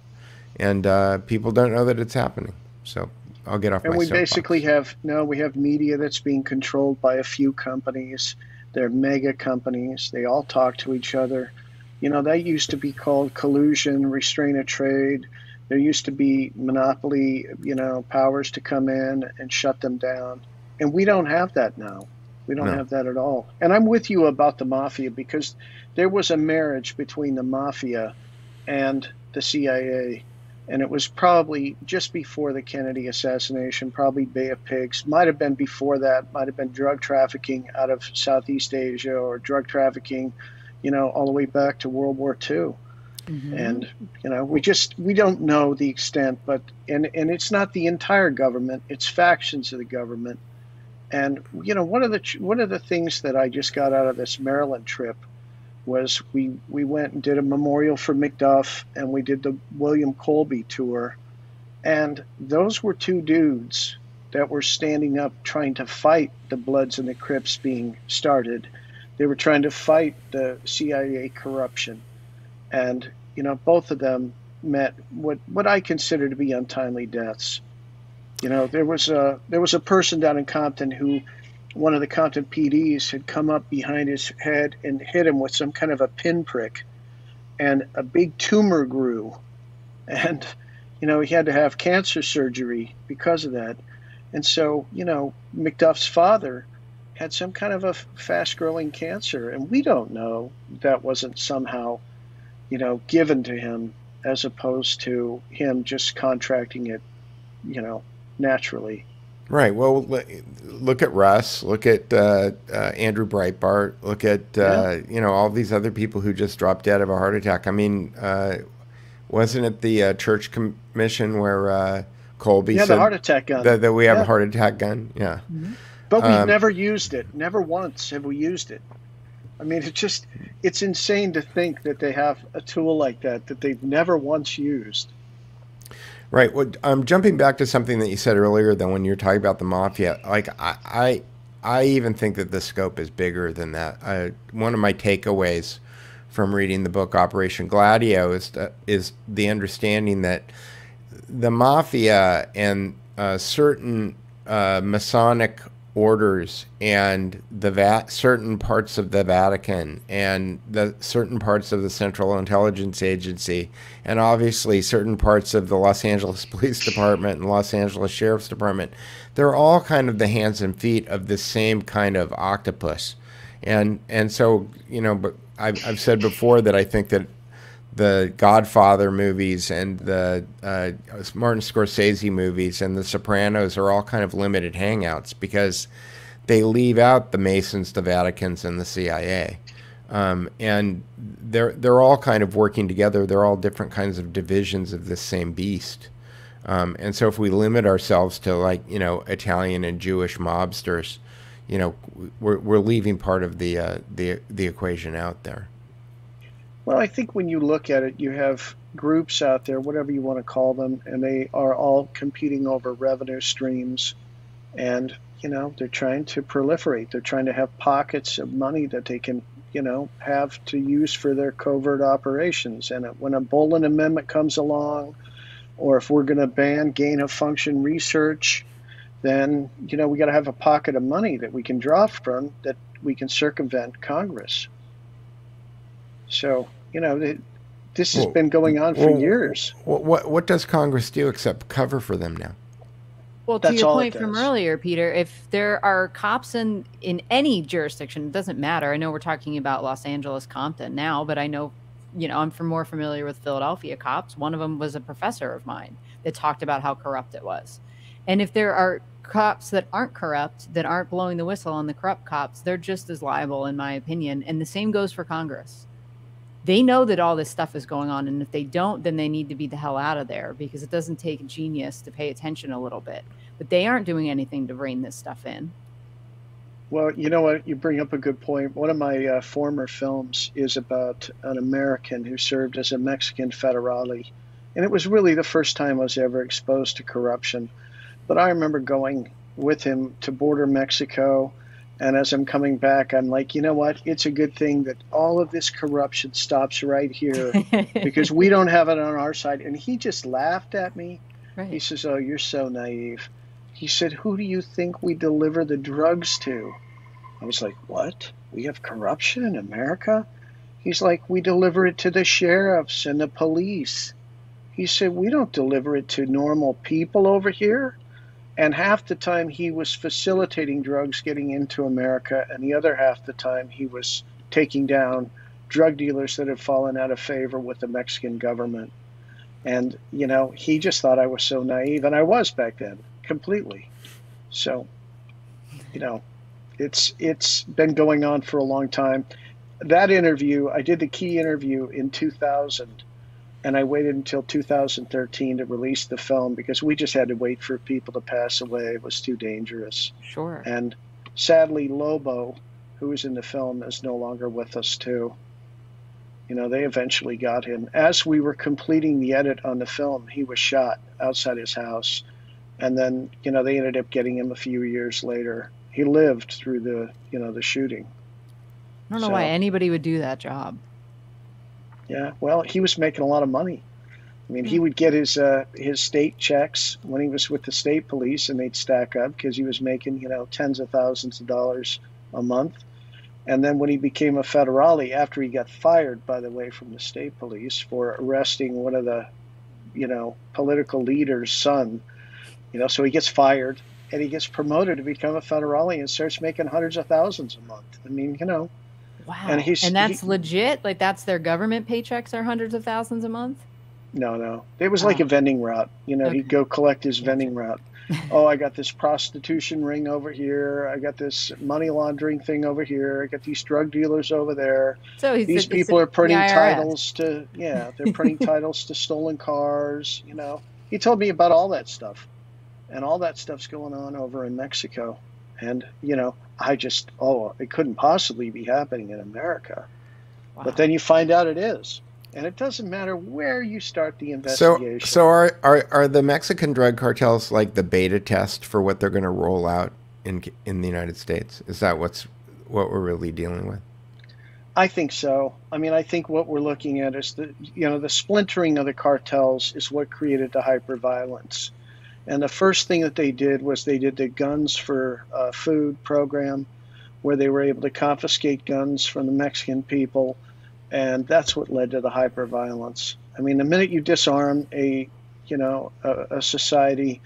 and uh, people don't know that it's happening. So I'll get off. And we basically have no, we have media that's being controlled by a few companies. They're mega companies. They all talk to each other. You know that used to be called collusion, restraint of trade. There used to be monopoly, you know, powers to come in and shut them down, and we don't have that now. We don't no. have that at all. And I'm with you about the mafia because there was a marriage between the mafia and the CIA and it was probably just before the Kennedy assassination, probably Bay of Pigs. Might have been before that. Might have been drug trafficking out of Southeast Asia or drug trafficking, you know, all the way back to World War II. Mm-hmm. And you know, we just we don't know the extent, but and and it's not the entire government; it's factions of the government. And you know, one of the one of the things that I just got out of this Maryland trip was we we went and did a memorial for McDuff and we did the William Colby tour and those were two dudes that were standing up trying to fight the Bloods and the Crips being started. They were trying to fight the CIA corruption. And, you know, both of them met what, what I consider to be untimely deaths. You know, there was a there was a person down in Compton who one of the Compton PDs had come up behind his head and hit him with some kind of a pinprick, and a big tumor grew, and you know he had to have cancer surgery because of that, and so you know McDuff's father had some kind of a fast-growing cancer, and we don't know that wasn't somehow, you know, given to him as opposed to him just contracting it, you know, naturally. Right. Well, look at Russ. Look at uh, uh, Andrew Breitbart. Look at uh, yeah. you know all these other people who just dropped dead of a heart attack. I mean, uh, wasn't it the uh, Church commission where uh, Colby yeah, said the heart attack gun that, that we have yeah. a heart attack gun? Yeah. Mm-hmm. But we've um, never used it. Never once have we used it. I mean, it's just it's insane to think that they have a tool like that that they've never once used. Right. Well, um, jumping back to something that you said earlier, though, when you're talking about the mafia, like I, I, I even think that the scope is bigger than that. I, one of my takeaways from reading the book Operation Gladio is the, is the understanding that the mafia and uh, certain uh, Masonic orders and the va- certain parts of the Vatican and the certain parts of the Central Intelligence Agency and obviously certain parts of the Los Angeles Police Department and Los Angeles Sheriff's Department they're all kind of the hands and feet of the same kind of octopus. And and so you know but I've, I've said before that I think that the Godfather movies and the uh, Martin Scorsese movies and the Sopranos are all kind of limited hangouts because they leave out the Masons, the Vaticans, and the CIA. Um, and they're they're all kind of working together. They're all different kinds of divisions of the same beast. Um, and so if we limit ourselves to like you know Italian and Jewish mobsters, you know we're we're leaving part of the uh, the the equation out there. Well, I think when you look at it, you have groups out there, whatever you want to call them, and they are all competing over revenue streams. And, you know, they're trying to proliferate. They're trying to have pockets of money that they can, you know, have to use for their covert operations. And when a Boland Amendment comes along, or if we're going to ban gain of function research, then you know we got to have a pocket of money that we can draw from that we can circumvent Congress. So you know it, this has Well, been going on for well, years. What, what what does Congress do except cover for them now? Well, to That's your all it point from earlier, Peter, if there are cops in in any jurisdiction, it doesn't matter. I know we're talking about Los Angeles, Compton now, but I know, you know, I'm from more familiar with Philadelphia cops. One of them was a professor of mine that talked about how corrupt it was. And if there are cops that aren't corrupt, that aren't blowing the whistle on the corrupt cops, they're just as liable, in my opinion. And the same goes for Congress. They know that all this stuff is going on, and if they don't, then they need to be the hell out of there because it doesn't take genius to pay attention a little bit but they aren't doing anything to rein this stuff in. Well, you know what? You bring up a good point. One of my uh, former films is about an American who served as a Mexican federale. And it was really the first time I was ever exposed to corruption. But I remember going with him to border Mexico. And as I'm coming back, I'm like, you know what? It's a good thing that all of this corruption stops right here because we don't have it on our side. And he just laughed at me. He says, Oh, you're so naive. He said, Who do you think we deliver the drugs to? I was like, What? We have corruption in America? He's like, We deliver it to the sheriffs and the police. He said, We don't deliver it to normal people over here. And half the time he was facilitating drugs getting into America, and the other half the time he was taking down drug dealers that had fallen out of favor with the Mexican government. And, you know, he just thought I was so naive, and I was back then, completely. So, you know, it's it's been going on for a long time. That interview, I did the key interview in 2000, and I waited until 2013 to release the film because we just had to wait for people to pass away. It was too dangerous. Sure. And sadly, Lobo, who was in the film, is no longer with us, too. You know, they eventually got him. As we were completing the edit on the film, he was shot outside his house. And then, you know, they ended up getting him a few years later. He lived through the, you know, the shooting. I don't know why anybody would do that job. Yeah, well, he was making a lot of money. I mean, he would get his uh, his state checks when he was with the state police, and they'd stack up because he was making you know tens of thousands of dollars a month. And then when he became a federale, after he got fired, by the way, from the state police for arresting one of the, you know, political leader's son, you know, so he gets fired and he gets promoted to become a federale and starts making hundreds of thousands a month. I mean, you know, Wow. And he's- that's he- legit? Like that's their government paychecks are hundreds of thousands a month? No, no. It was like a vending route. You know, Okay. he'd go collect his vending route. oh, I got this prostitution ring over here. I got this money laundering thing over here. I got these drug dealers over there. So he's These the- people the are printing IRS. titles to, yeah, they're printing titles to stolen cars. You know, he told me about all that stuff. And all that stuff's going on over in Mexico. And, you know, I just, oh, it couldn't possibly be happening in America. Wow. But then you find out it is. And it doesn't matter where you start the So, investigation. so are, are are the Mexican drug cartels like the beta test for what they're going to roll out in in the United States? Is that what's what we're really dealing with? I think so. I mean, I think what we're looking at is the you know the splintering of the cartels is what created the hyperviolence. And the first thing that they did was they did the guns for uh, food program, where they were able to confiscate guns from the Mexican people, and that's what led to the hyperviolence. I mean, the minute you disarm a you know a, a society,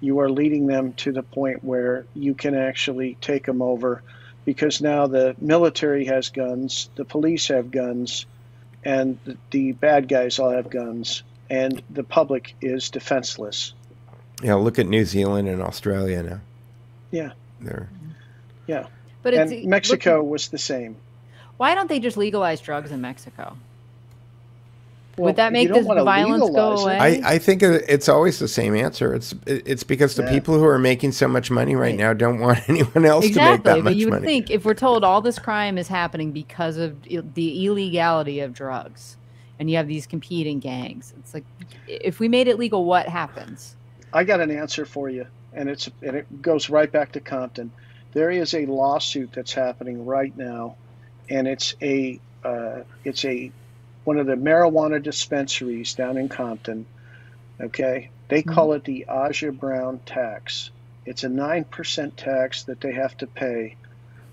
you are leading them to the point where you can actually take them over because now the military has guns, the police have guns, and the, the bad guys all have guns, and the public is defenseless. Yeah, look at New Zealand and Australia now. Yeah. They're But it's and Mexico was the same. Why don't they just legalize drugs in Mexico? Well, Would that make don't this violence go away? I, I think it's always the same answer. It's it's because the Yeah. people who are making so much money right Right. now don't want anyone else to make Exactly, that but much you would money. think if we're told all this crime is happening because of the illegality of drugs, and you have these competing gangs, it's like if we made it legal, what happens? I got an answer for you, and it's and it goes right back to Compton. There is a lawsuit that's happening right now, and it's a uh, it's a one of the marijuana dispensaries down in Compton. Okay, they call it the Aja Brown tax. It's a nine percent tax that they have to pay,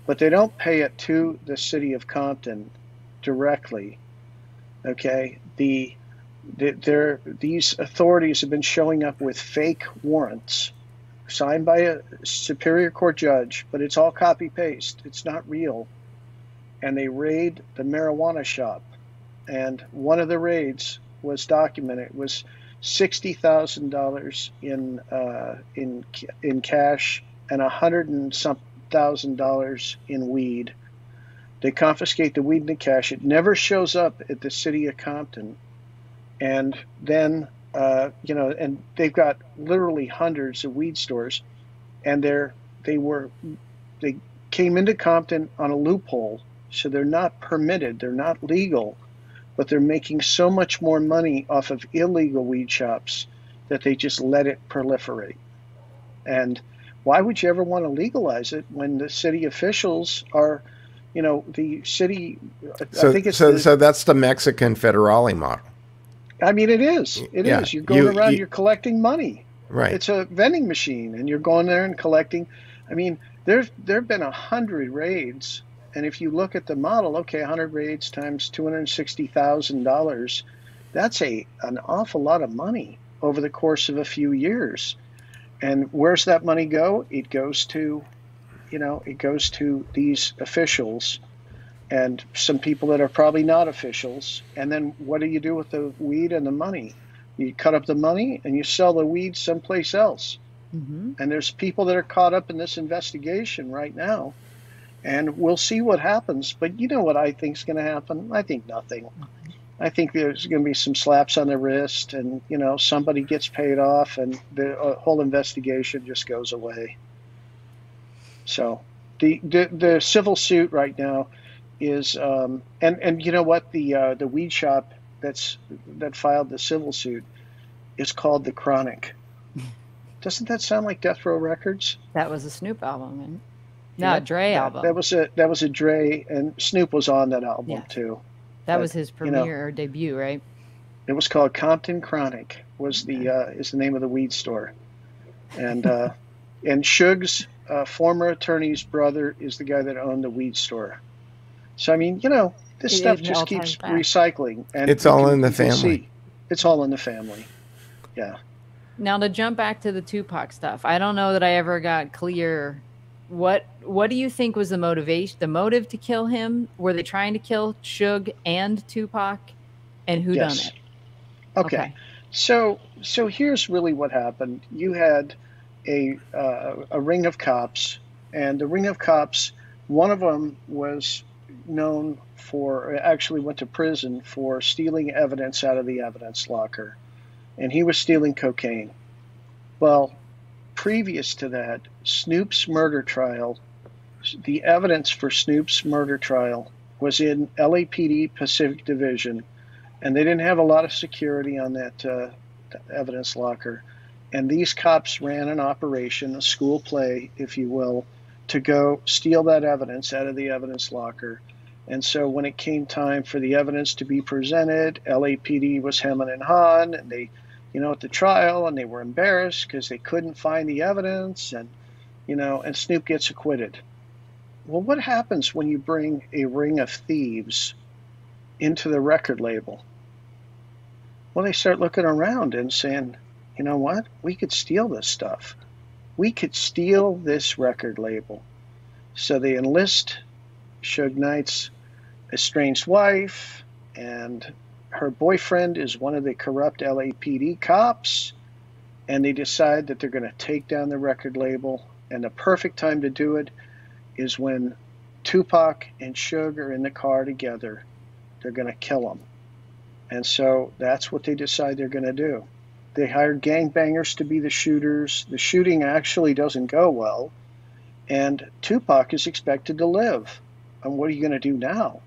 but they don't pay it to the city of Compton directly. Okay, the there these authorities have been showing up with fake warrants signed by a superior court judge, but it's all copy paste. It's not real. And they raid the marijuana shop, and one of the raids was documented. It was sixty thousand dollars in uh, in in cash and a hundred and some thousand dollars in weed. They confiscate the weed and the cash. It never shows up at the city of Compton, and then uh, you know, and they've got literally hundreds of weed stores, and they're they were they came into Compton on a loophole, so they're not permitted. They're not legal but they're making so much more money off of illegal weed shops that they just let it proliferate. And why would you ever want to legalize it when the city officials are, you know, the city? So, I think it's so. The, so that's the Mexican federale model. I mean, it is. It yeah. is. You're going you, around. You, are collecting money. Right. It's a vending machine, and you're going there and collecting. I mean, there's there have been a hundred raids and if you look at the model, okay, 100 raids times $260,000, that's a an awful lot of money over the course of a few years. And where's that money go? It goes to, you know, it goes to these officials and some people that are probably not officials. And then what do you do with the weed and the money? You cut up the money and you sell the weed someplace else. Mm-hmm. And there's people that are caught up in this investigation right now and we'll see what happens. But you know what I think is going to happen? I think nothing. I think there's going to be some slaps on the wrist, and you know somebody gets paid off, and the uh, whole investigation just goes away. So, the the, the civil suit right now is, um, and and you know what the uh, the weed shop that's that filed the civil suit is called the Chronic. Doesn't that sound like Death Row Records? That was a Snoop album. No, yeah, Dre album. That was a that was a Dre and Snoop was on that album yeah. too. That but, was his premiere you know, or debut, right? It was called Compton Chronic. Was the uh, is the name of the weed store, and uh, and Suge's uh, former attorney's brother is the guy that owned the weed store. So I mean, you know, this it stuff just keeps recycling, and it's all can, in the family. See, it's all in the family. Yeah. Now to jump back to the Tupac stuff, I don't know that I ever got clear what what do you think was the motivation the motive to kill him were they trying to kill Suge and Tupac and who yes. done it okay. okay. so so here's really what happened you had a uh, a ring of cops and the ring of cops one of them was known for actually went to prison for stealing evidence out of the evidence locker and he was stealing cocaine well previous to that, Snoop's murder trial, the evidence for Snoop's murder trial was in LAPD Pacific Division, and they didn't have a lot of security on that uh, evidence locker. And these cops ran an operation, a school play, if you will, to go steal that evidence out of the evidence locker. And so when it came time for the evidence to be presented, LAPD was hemming and hawing, and they you know, at the trial, and they were embarrassed because they couldn't find the evidence, and you know, and Snoop gets acquitted. Well, what happens when you bring a ring of thieves into the record label? Well, they start looking around and saying, you know what? We could steal this stuff. We could steal this record label. So they enlist Suge Knight's estranged wife and her boyfriend is one of the corrupt LAPD cops, and they decide that they're going to take down the record label. And the perfect time to do it is when Tupac and Suge are in the car together. They're going to kill them. And so that's what they decide they're going to do. They hire gangbangers to be the shooters. The shooting actually doesn't go well. And Tupac is expected to live. And what are you going to do now?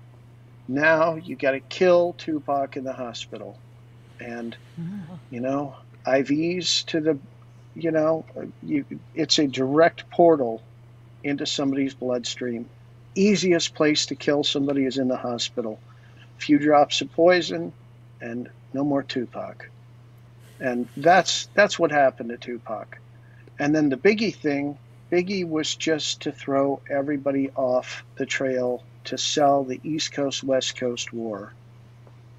Now you got to kill Tupac in the hospital, and mm-hmm. you know IVs to the, you know, you it's a direct portal into somebody's bloodstream. Easiest place to kill somebody is in the hospital. Few drops of poison, and no more Tupac. And that's that's what happened to Tupac. And then the Biggie thing, Biggie was just to throw everybody off the trail to sell the East Coast West Coast war.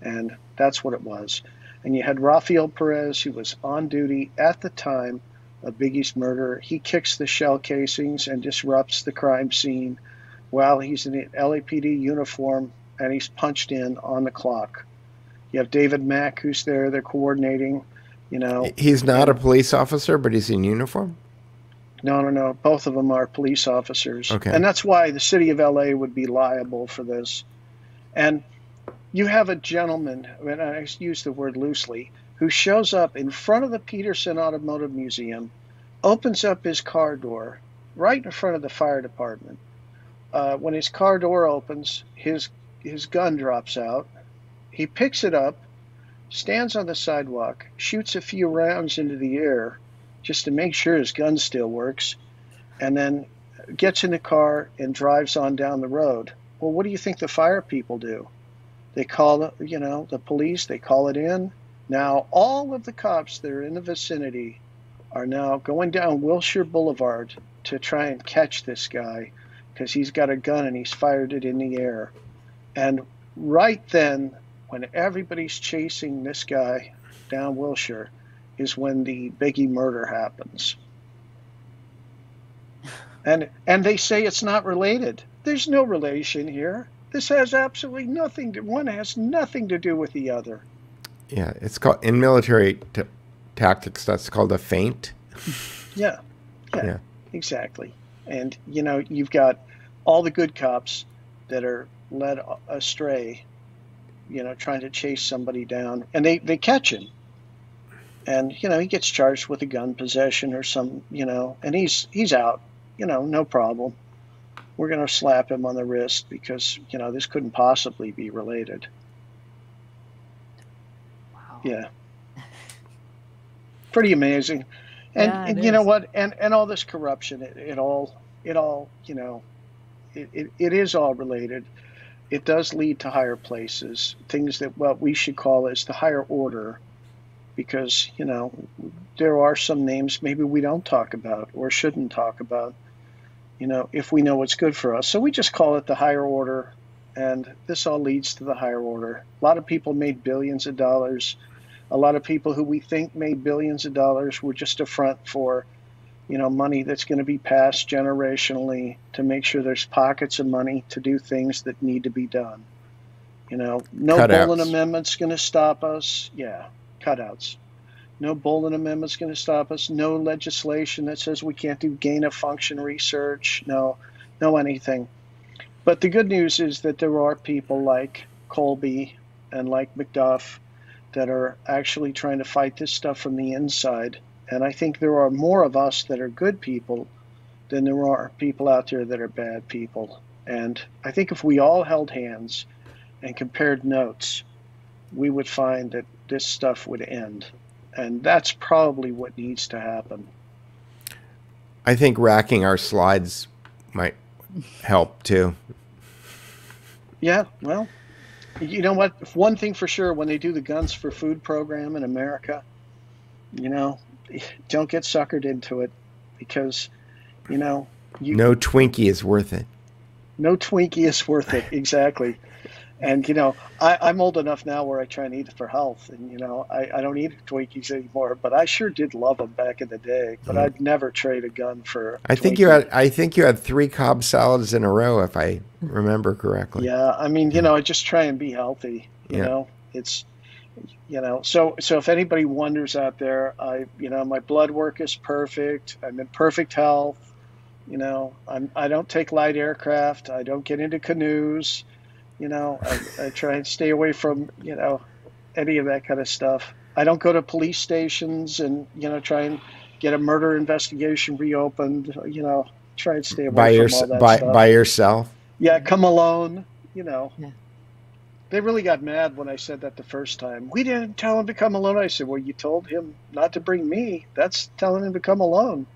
And that's what it was. And you had Rafael Perez, who was on duty at the time of Biggie's murder. He kicks the shell casings and disrupts the crime scene while he's in an LAPD uniform and he's punched in on the clock. You have David Mack, who's there, they're coordinating. You know, he's not a police officer, but he's in uniform. No, no, no. Both of them are police officers. Okay. And that's why the city of LA would be liable for this. And you have a gentleman, and I use the word loosely, who shows up in front of the Petersen Automotive Museum, opens up his car door right in front of the fire department. Uh, when his car door opens, his his gun drops out. He picks it up, stands on the sidewalk, shoots a few rounds into the air just to make sure his gun still works, and then gets in the car and drives on down the road. Well, what do you think the fire people do? They call, you know, the police, they call it in. Now, all of the cops that are in the vicinity are now going down Wilshire Boulevard to try and catch this guy because he's got a gun and he's fired it in the air. And right then, when everybody's chasing this guy down Wilshire, is when the Biggie murder happens. And and they say it's not related. There's no relation here. This has absolutely nothing to one has nothing to do with the other. Yeah, it's called in military t- tactics. That's called a feint. Yeah, yeah, yeah, exactly. And you know, you've got all the good cops that are led astray, you know, trying to chase somebody down, and they they catch him and you know he gets charged with a gun possession or some you know and he's he's out you know no problem. We're going to slap him on the wrist because you know this couldn't possibly be related. Wow. Yeah. Pretty amazing. And, Yeah, and you know what? And and all this corruption it, it all it all you know it, it, it is all related. It does lead to higher places. Things that what we should call as the higher order because you know there are some names maybe we don't talk about or shouldn't talk about you know if we know what's good for us. So we just call it the higher order and this all leads to the higher order. A lot of people made billions of dollars. A lot of people who we think made billions of dollars were just a front for you know money that's going to be passed generationally to make sure there's pockets of money to do things that need to be done. You know no Cutouts. Boland amendment's going to stop us. Yeah cutouts no Boland amendment's going to stop us no legislation that says we can't do gain of function research no no anything but the good news is that there are people like Colby and like McDuff that are actually trying to fight this stuff from the inside. And I think there are more of us that are good people than there are people out there that are bad people. And I think if we all held hands and compared notes, we would find that this stuff would end. And that's probably what needs to happen. I think racking our slides might help too. Yeah, well, you know what? One thing for sure when they do the Guns for Food program in America, you know, don't get suckered into it because, you know, you, No Twinkie is worth it. no Twinkie is worth it. Exactly. And, you know, I, I'm old enough now where I try and eat it for health. And, you know, I, I don't eat Twinkies anymore, but I sure did love them back in the day. But Mm. I'd never trade a gun for. I think you had I think you had three Cobb salads in a row, if I remember correctly. Yeah, I mean, you know, I just try and be healthy. You Yeah. know, it's, you know, so so if anybody wonders out there, I, you know, my blood work is perfect. I'm in perfect health. You know, I'm I don't take light aircraft. I don't get into canoes. You know, I, I try and stay away from you know any of that kind of stuff. I don't go to police stations and you know try and get a murder investigation reopened. You know, try and stay away By from your all that by stuff. by yourself. Yeah, come alone. You know. Yeah. They really got mad when I said that the first time. We didn't tell him to come alone. I said, Well, you told him not to bring me. That's telling him to come alone.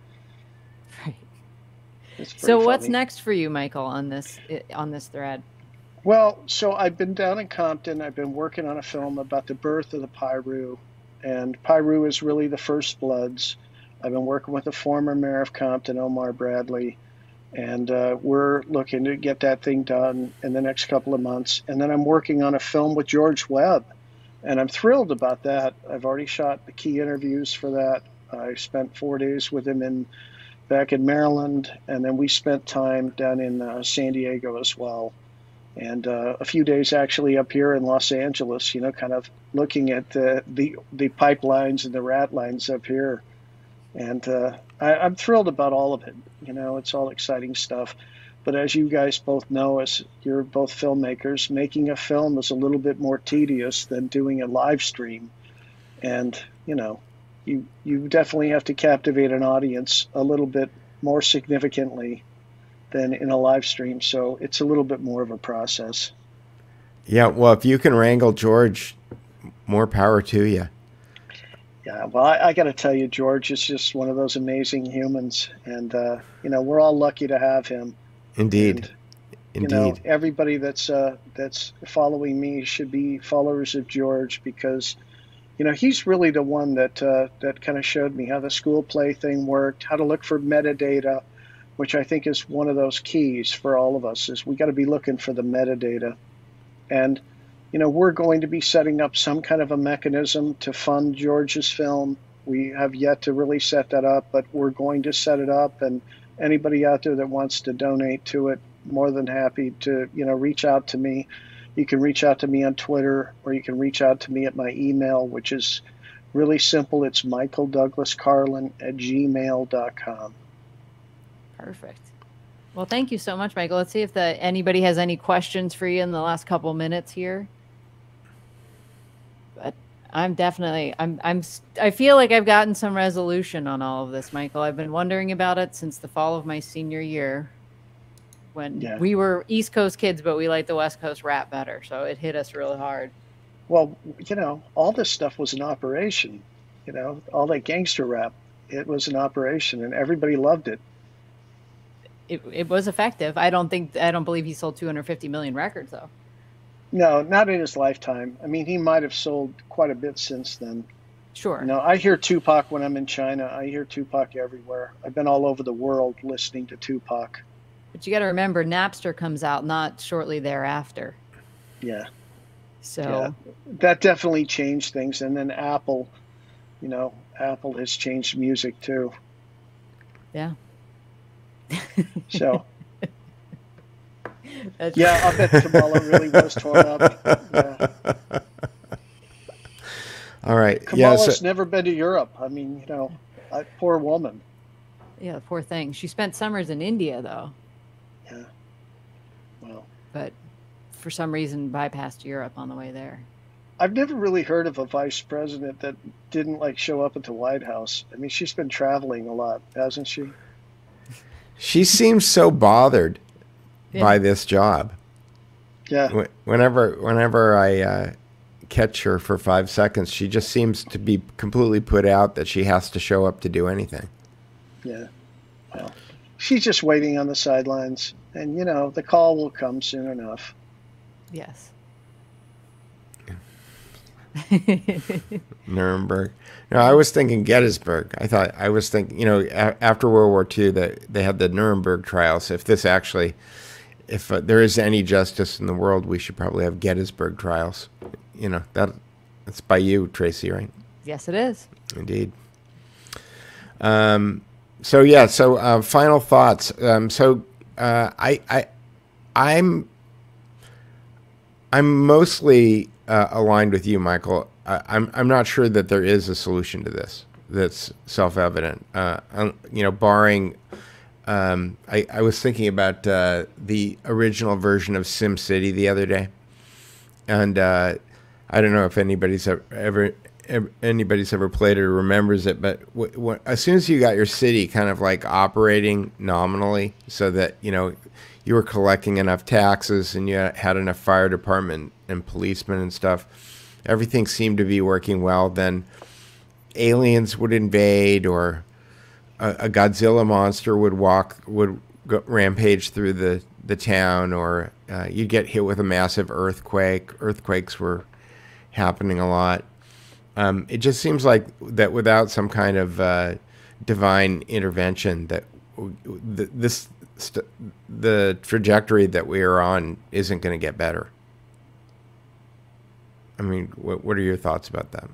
Right. It's pretty So what's next for you, Michael, on this on this thread? Well, so I've been down in Compton. I've been working on a film about the birth of the Piru and Piru is really the first bloods. I've been working with the former mayor of Compton, Omar Bradley, and uh, we're looking to get that thing done in the next couple of months. And then I'm working on a film with George Webb, and I'm thrilled about that. I've already shot the key interviews for that. I spent four days with him in back in Maryland, and then we spent time down in uh, San Diego as well, and uh, a few days actually up here in Los Angeles. You know, kind of looking at the the, the pipelines and the rat lines up here, and uh, I, I'm thrilled about all of it. You know, it's all exciting stuff. But as you guys both know, as you're both filmmakers, making a film is a little bit more tedious than doing a live stream. And, you know, you, you definitely have to captivate an audience a little bit more significantly than in a live stream. So it's a little bit more of a process. Yeah. Well, if you can wrangle George, more power to you. Yeah, well, I, I got to tell you, George is just one of those amazing humans, and uh, you know we're all lucky to have him. Indeed. And, Indeed. You know, everybody that's uh, that's following me should be followers of George because, you know, he's really the one that uh, that kind of showed me how the school play thing worked, how to look for metadata, which I think is one of those keys for all of us. Is we got to be looking for the metadata, and you know, we're going to be setting up some kind of a mechanism to fund George's film. We have yet to really set that up, but we're going to set it up. And anybody out there that wants to donate to it, more than happy to, you know, reach out to me. You can reach out to me on Twitter or you can reach out to me at my email, which is really simple. It's Michael Douglas Carlin at gmail.com. Perfect. Well, thank you so much, Michael. Let's see if the, anybody has any questions for you in the last couple minutes here. But I'm definitely I'm I'm I feel like I've gotten some resolution on all of this, Michael. I've been wondering about it since the fall of my senior year when yeah. we were East Coast kids, but we liked the West Coast rap better, so it hit us really hard. Well, you know, all this stuff was an operation. You know, all that gangster rap, it was an operation, and everybody loved it. It, it was effective. I don't think I don't believe he sold 250 million records though. No, not in his lifetime. I mean, he might have sold quite a bit since then. Sure. no, I hear Tupac when I'm in China. I hear Tupac everywhere. I've been all over the world listening to Tupac. But you got to remember, Napster comes out not shortly thereafter. Yeah. So yeah, that definitely changed things. And then Apple, you know, Apple has changed music too. Yeah. So yeah, I bet Kamala really was torn up. Yeah. All right. Kamala's yeah, so, never been to Europe. I mean, you know, a poor woman. Yeah, poor thing. She spent summers in India, though. Yeah. Well. But for some reason, bypassed Europe on the way there. I've never really heard of a vice president that didn't like show up at the White House. I mean, she's been traveling a lot, hasn't she? She seems so bothered yeah. by this job. Yeah. Whenever whenever I uh, catch her for five seconds, she just seems to be completely put out that she has to show up to do anything. Yeah. Well, she's just waiting on the sidelines, and you know the call will come soon enough. Yes. Nuremberg. No, I was thinking Gettysburg. I thought I was thinking, you know, a- after World War II, that they had the Nuremberg trials. If this actually if uh, there is any justice in the world, we should probably have Gettysburg trials. You know that that's by you, Tracy, right? Yes, it is. Indeed. Um, so yeah. So uh, final thoughts. Um, so uh, I I I'm I'm mostly uh, aligned with you, Michael. I'm I'm not sure that there is a solution to this that's self-evident. Uh, you know, barring um, I, I, was thinking about uh, the original version of SimCity the other day, and uh, I don't know if anybody's ever, ever, anybody's ever played it or remembers it, but as soon as you got your city kind of like operating nominally, so that you know you were collecting enough taxes and you had enough fire department and policemen and stuff, everything seemed to be working well. Then aliens would invade or a, a Godzilla monster would walk would go, rampage through the the town, or uh, you'd get hit with a massive earthquake. Earthquakes were happening a lot. Um, it just seems like that without some kind of uh, divine intervention, that this the trajectory that we are on isn't going to get better. I mean, what, what are your thoughts about that?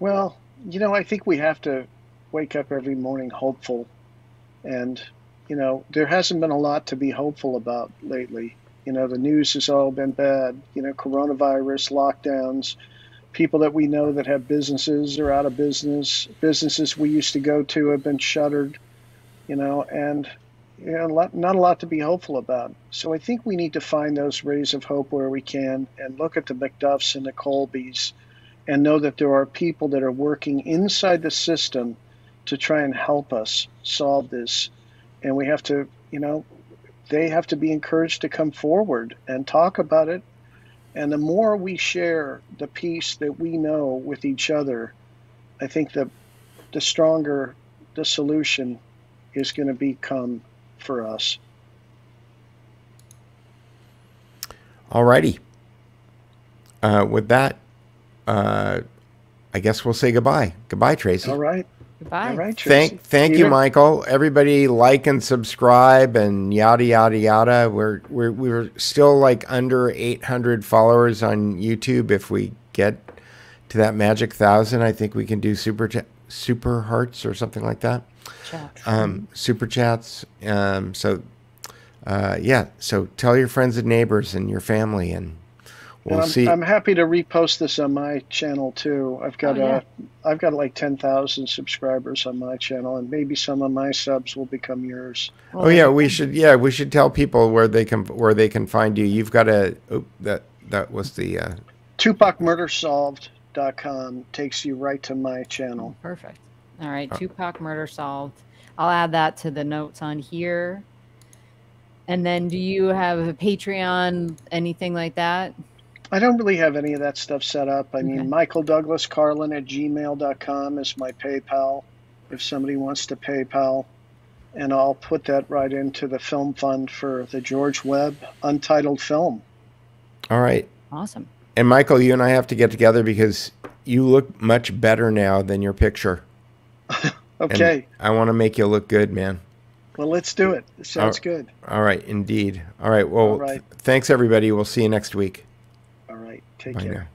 Well, you know, I think we have to wake up every morning hopeful. And, you know, there hasn't been a lot to be hopeful about lately. You know, the news has all been bad. You know, coronavirus, lockdowns, people that we know that have businesses are out of business. Businesses we used to go to have been shuttered, you know, and, you know, not a lot to be hopeful about. So I think we need to find those rays of hope where we can and look at the McDuffs and the Colbys and know that there are people that are working inside the system to try and help us solve this. And we have to, you know, they have to be encouraged to come forward and talk about it. And the more we share the piece that we know with each other, I think the the stronger the solution is going to become for us. All righty. Uh, with that, uh, I guess we'll say goodbye. Goodbye, Tracy. All right. Goodbye. All right. Tracy. Thank, thank you, Michael. Everybody, like and subscribe and yada yada yada. We're we're we're still like under 800 followers on YouTube. If we get to that magic thousand, I think we can do super cha- super hearts or something like that. Chat. Um, super chats. Um, so uh, yeah. So tell your friends and neighbors and your family, and we'll And I'm, see. I'm happy to repost this on my channel too. I've got Oh, yeah. uh, I've got like ten thousand subscribers on my channel, and maybe some of my subs will become yours. Well, Oh yeah, we should. Yeah, we should tell people where they can where they can find you. You've got a oh, that that was the uh, TupacMurderSolved.com takes you right to my channel. Perfect. All right. Uh, Tupac murder solved. I'll add that to the notes on here. And then do you have a Patreon, anything like that? I don't really have any of that stuff set up. I Okay. mean, Michael Douglas Carlin at gmail.com is my PayPal if somebody wants to PayPal. And I'll put that right into the film fund for the George Webb Untitled Film. all right. Awesome. And Michael, you and I have to get together because you look much better now than your picture. And Okay. I want to make you look good, man. Well, let's do it. It sounds All- good. All right, indeed. All right. Well, All right. th- thanks everybody. We'll see you next week. All right. Take Bye care. now.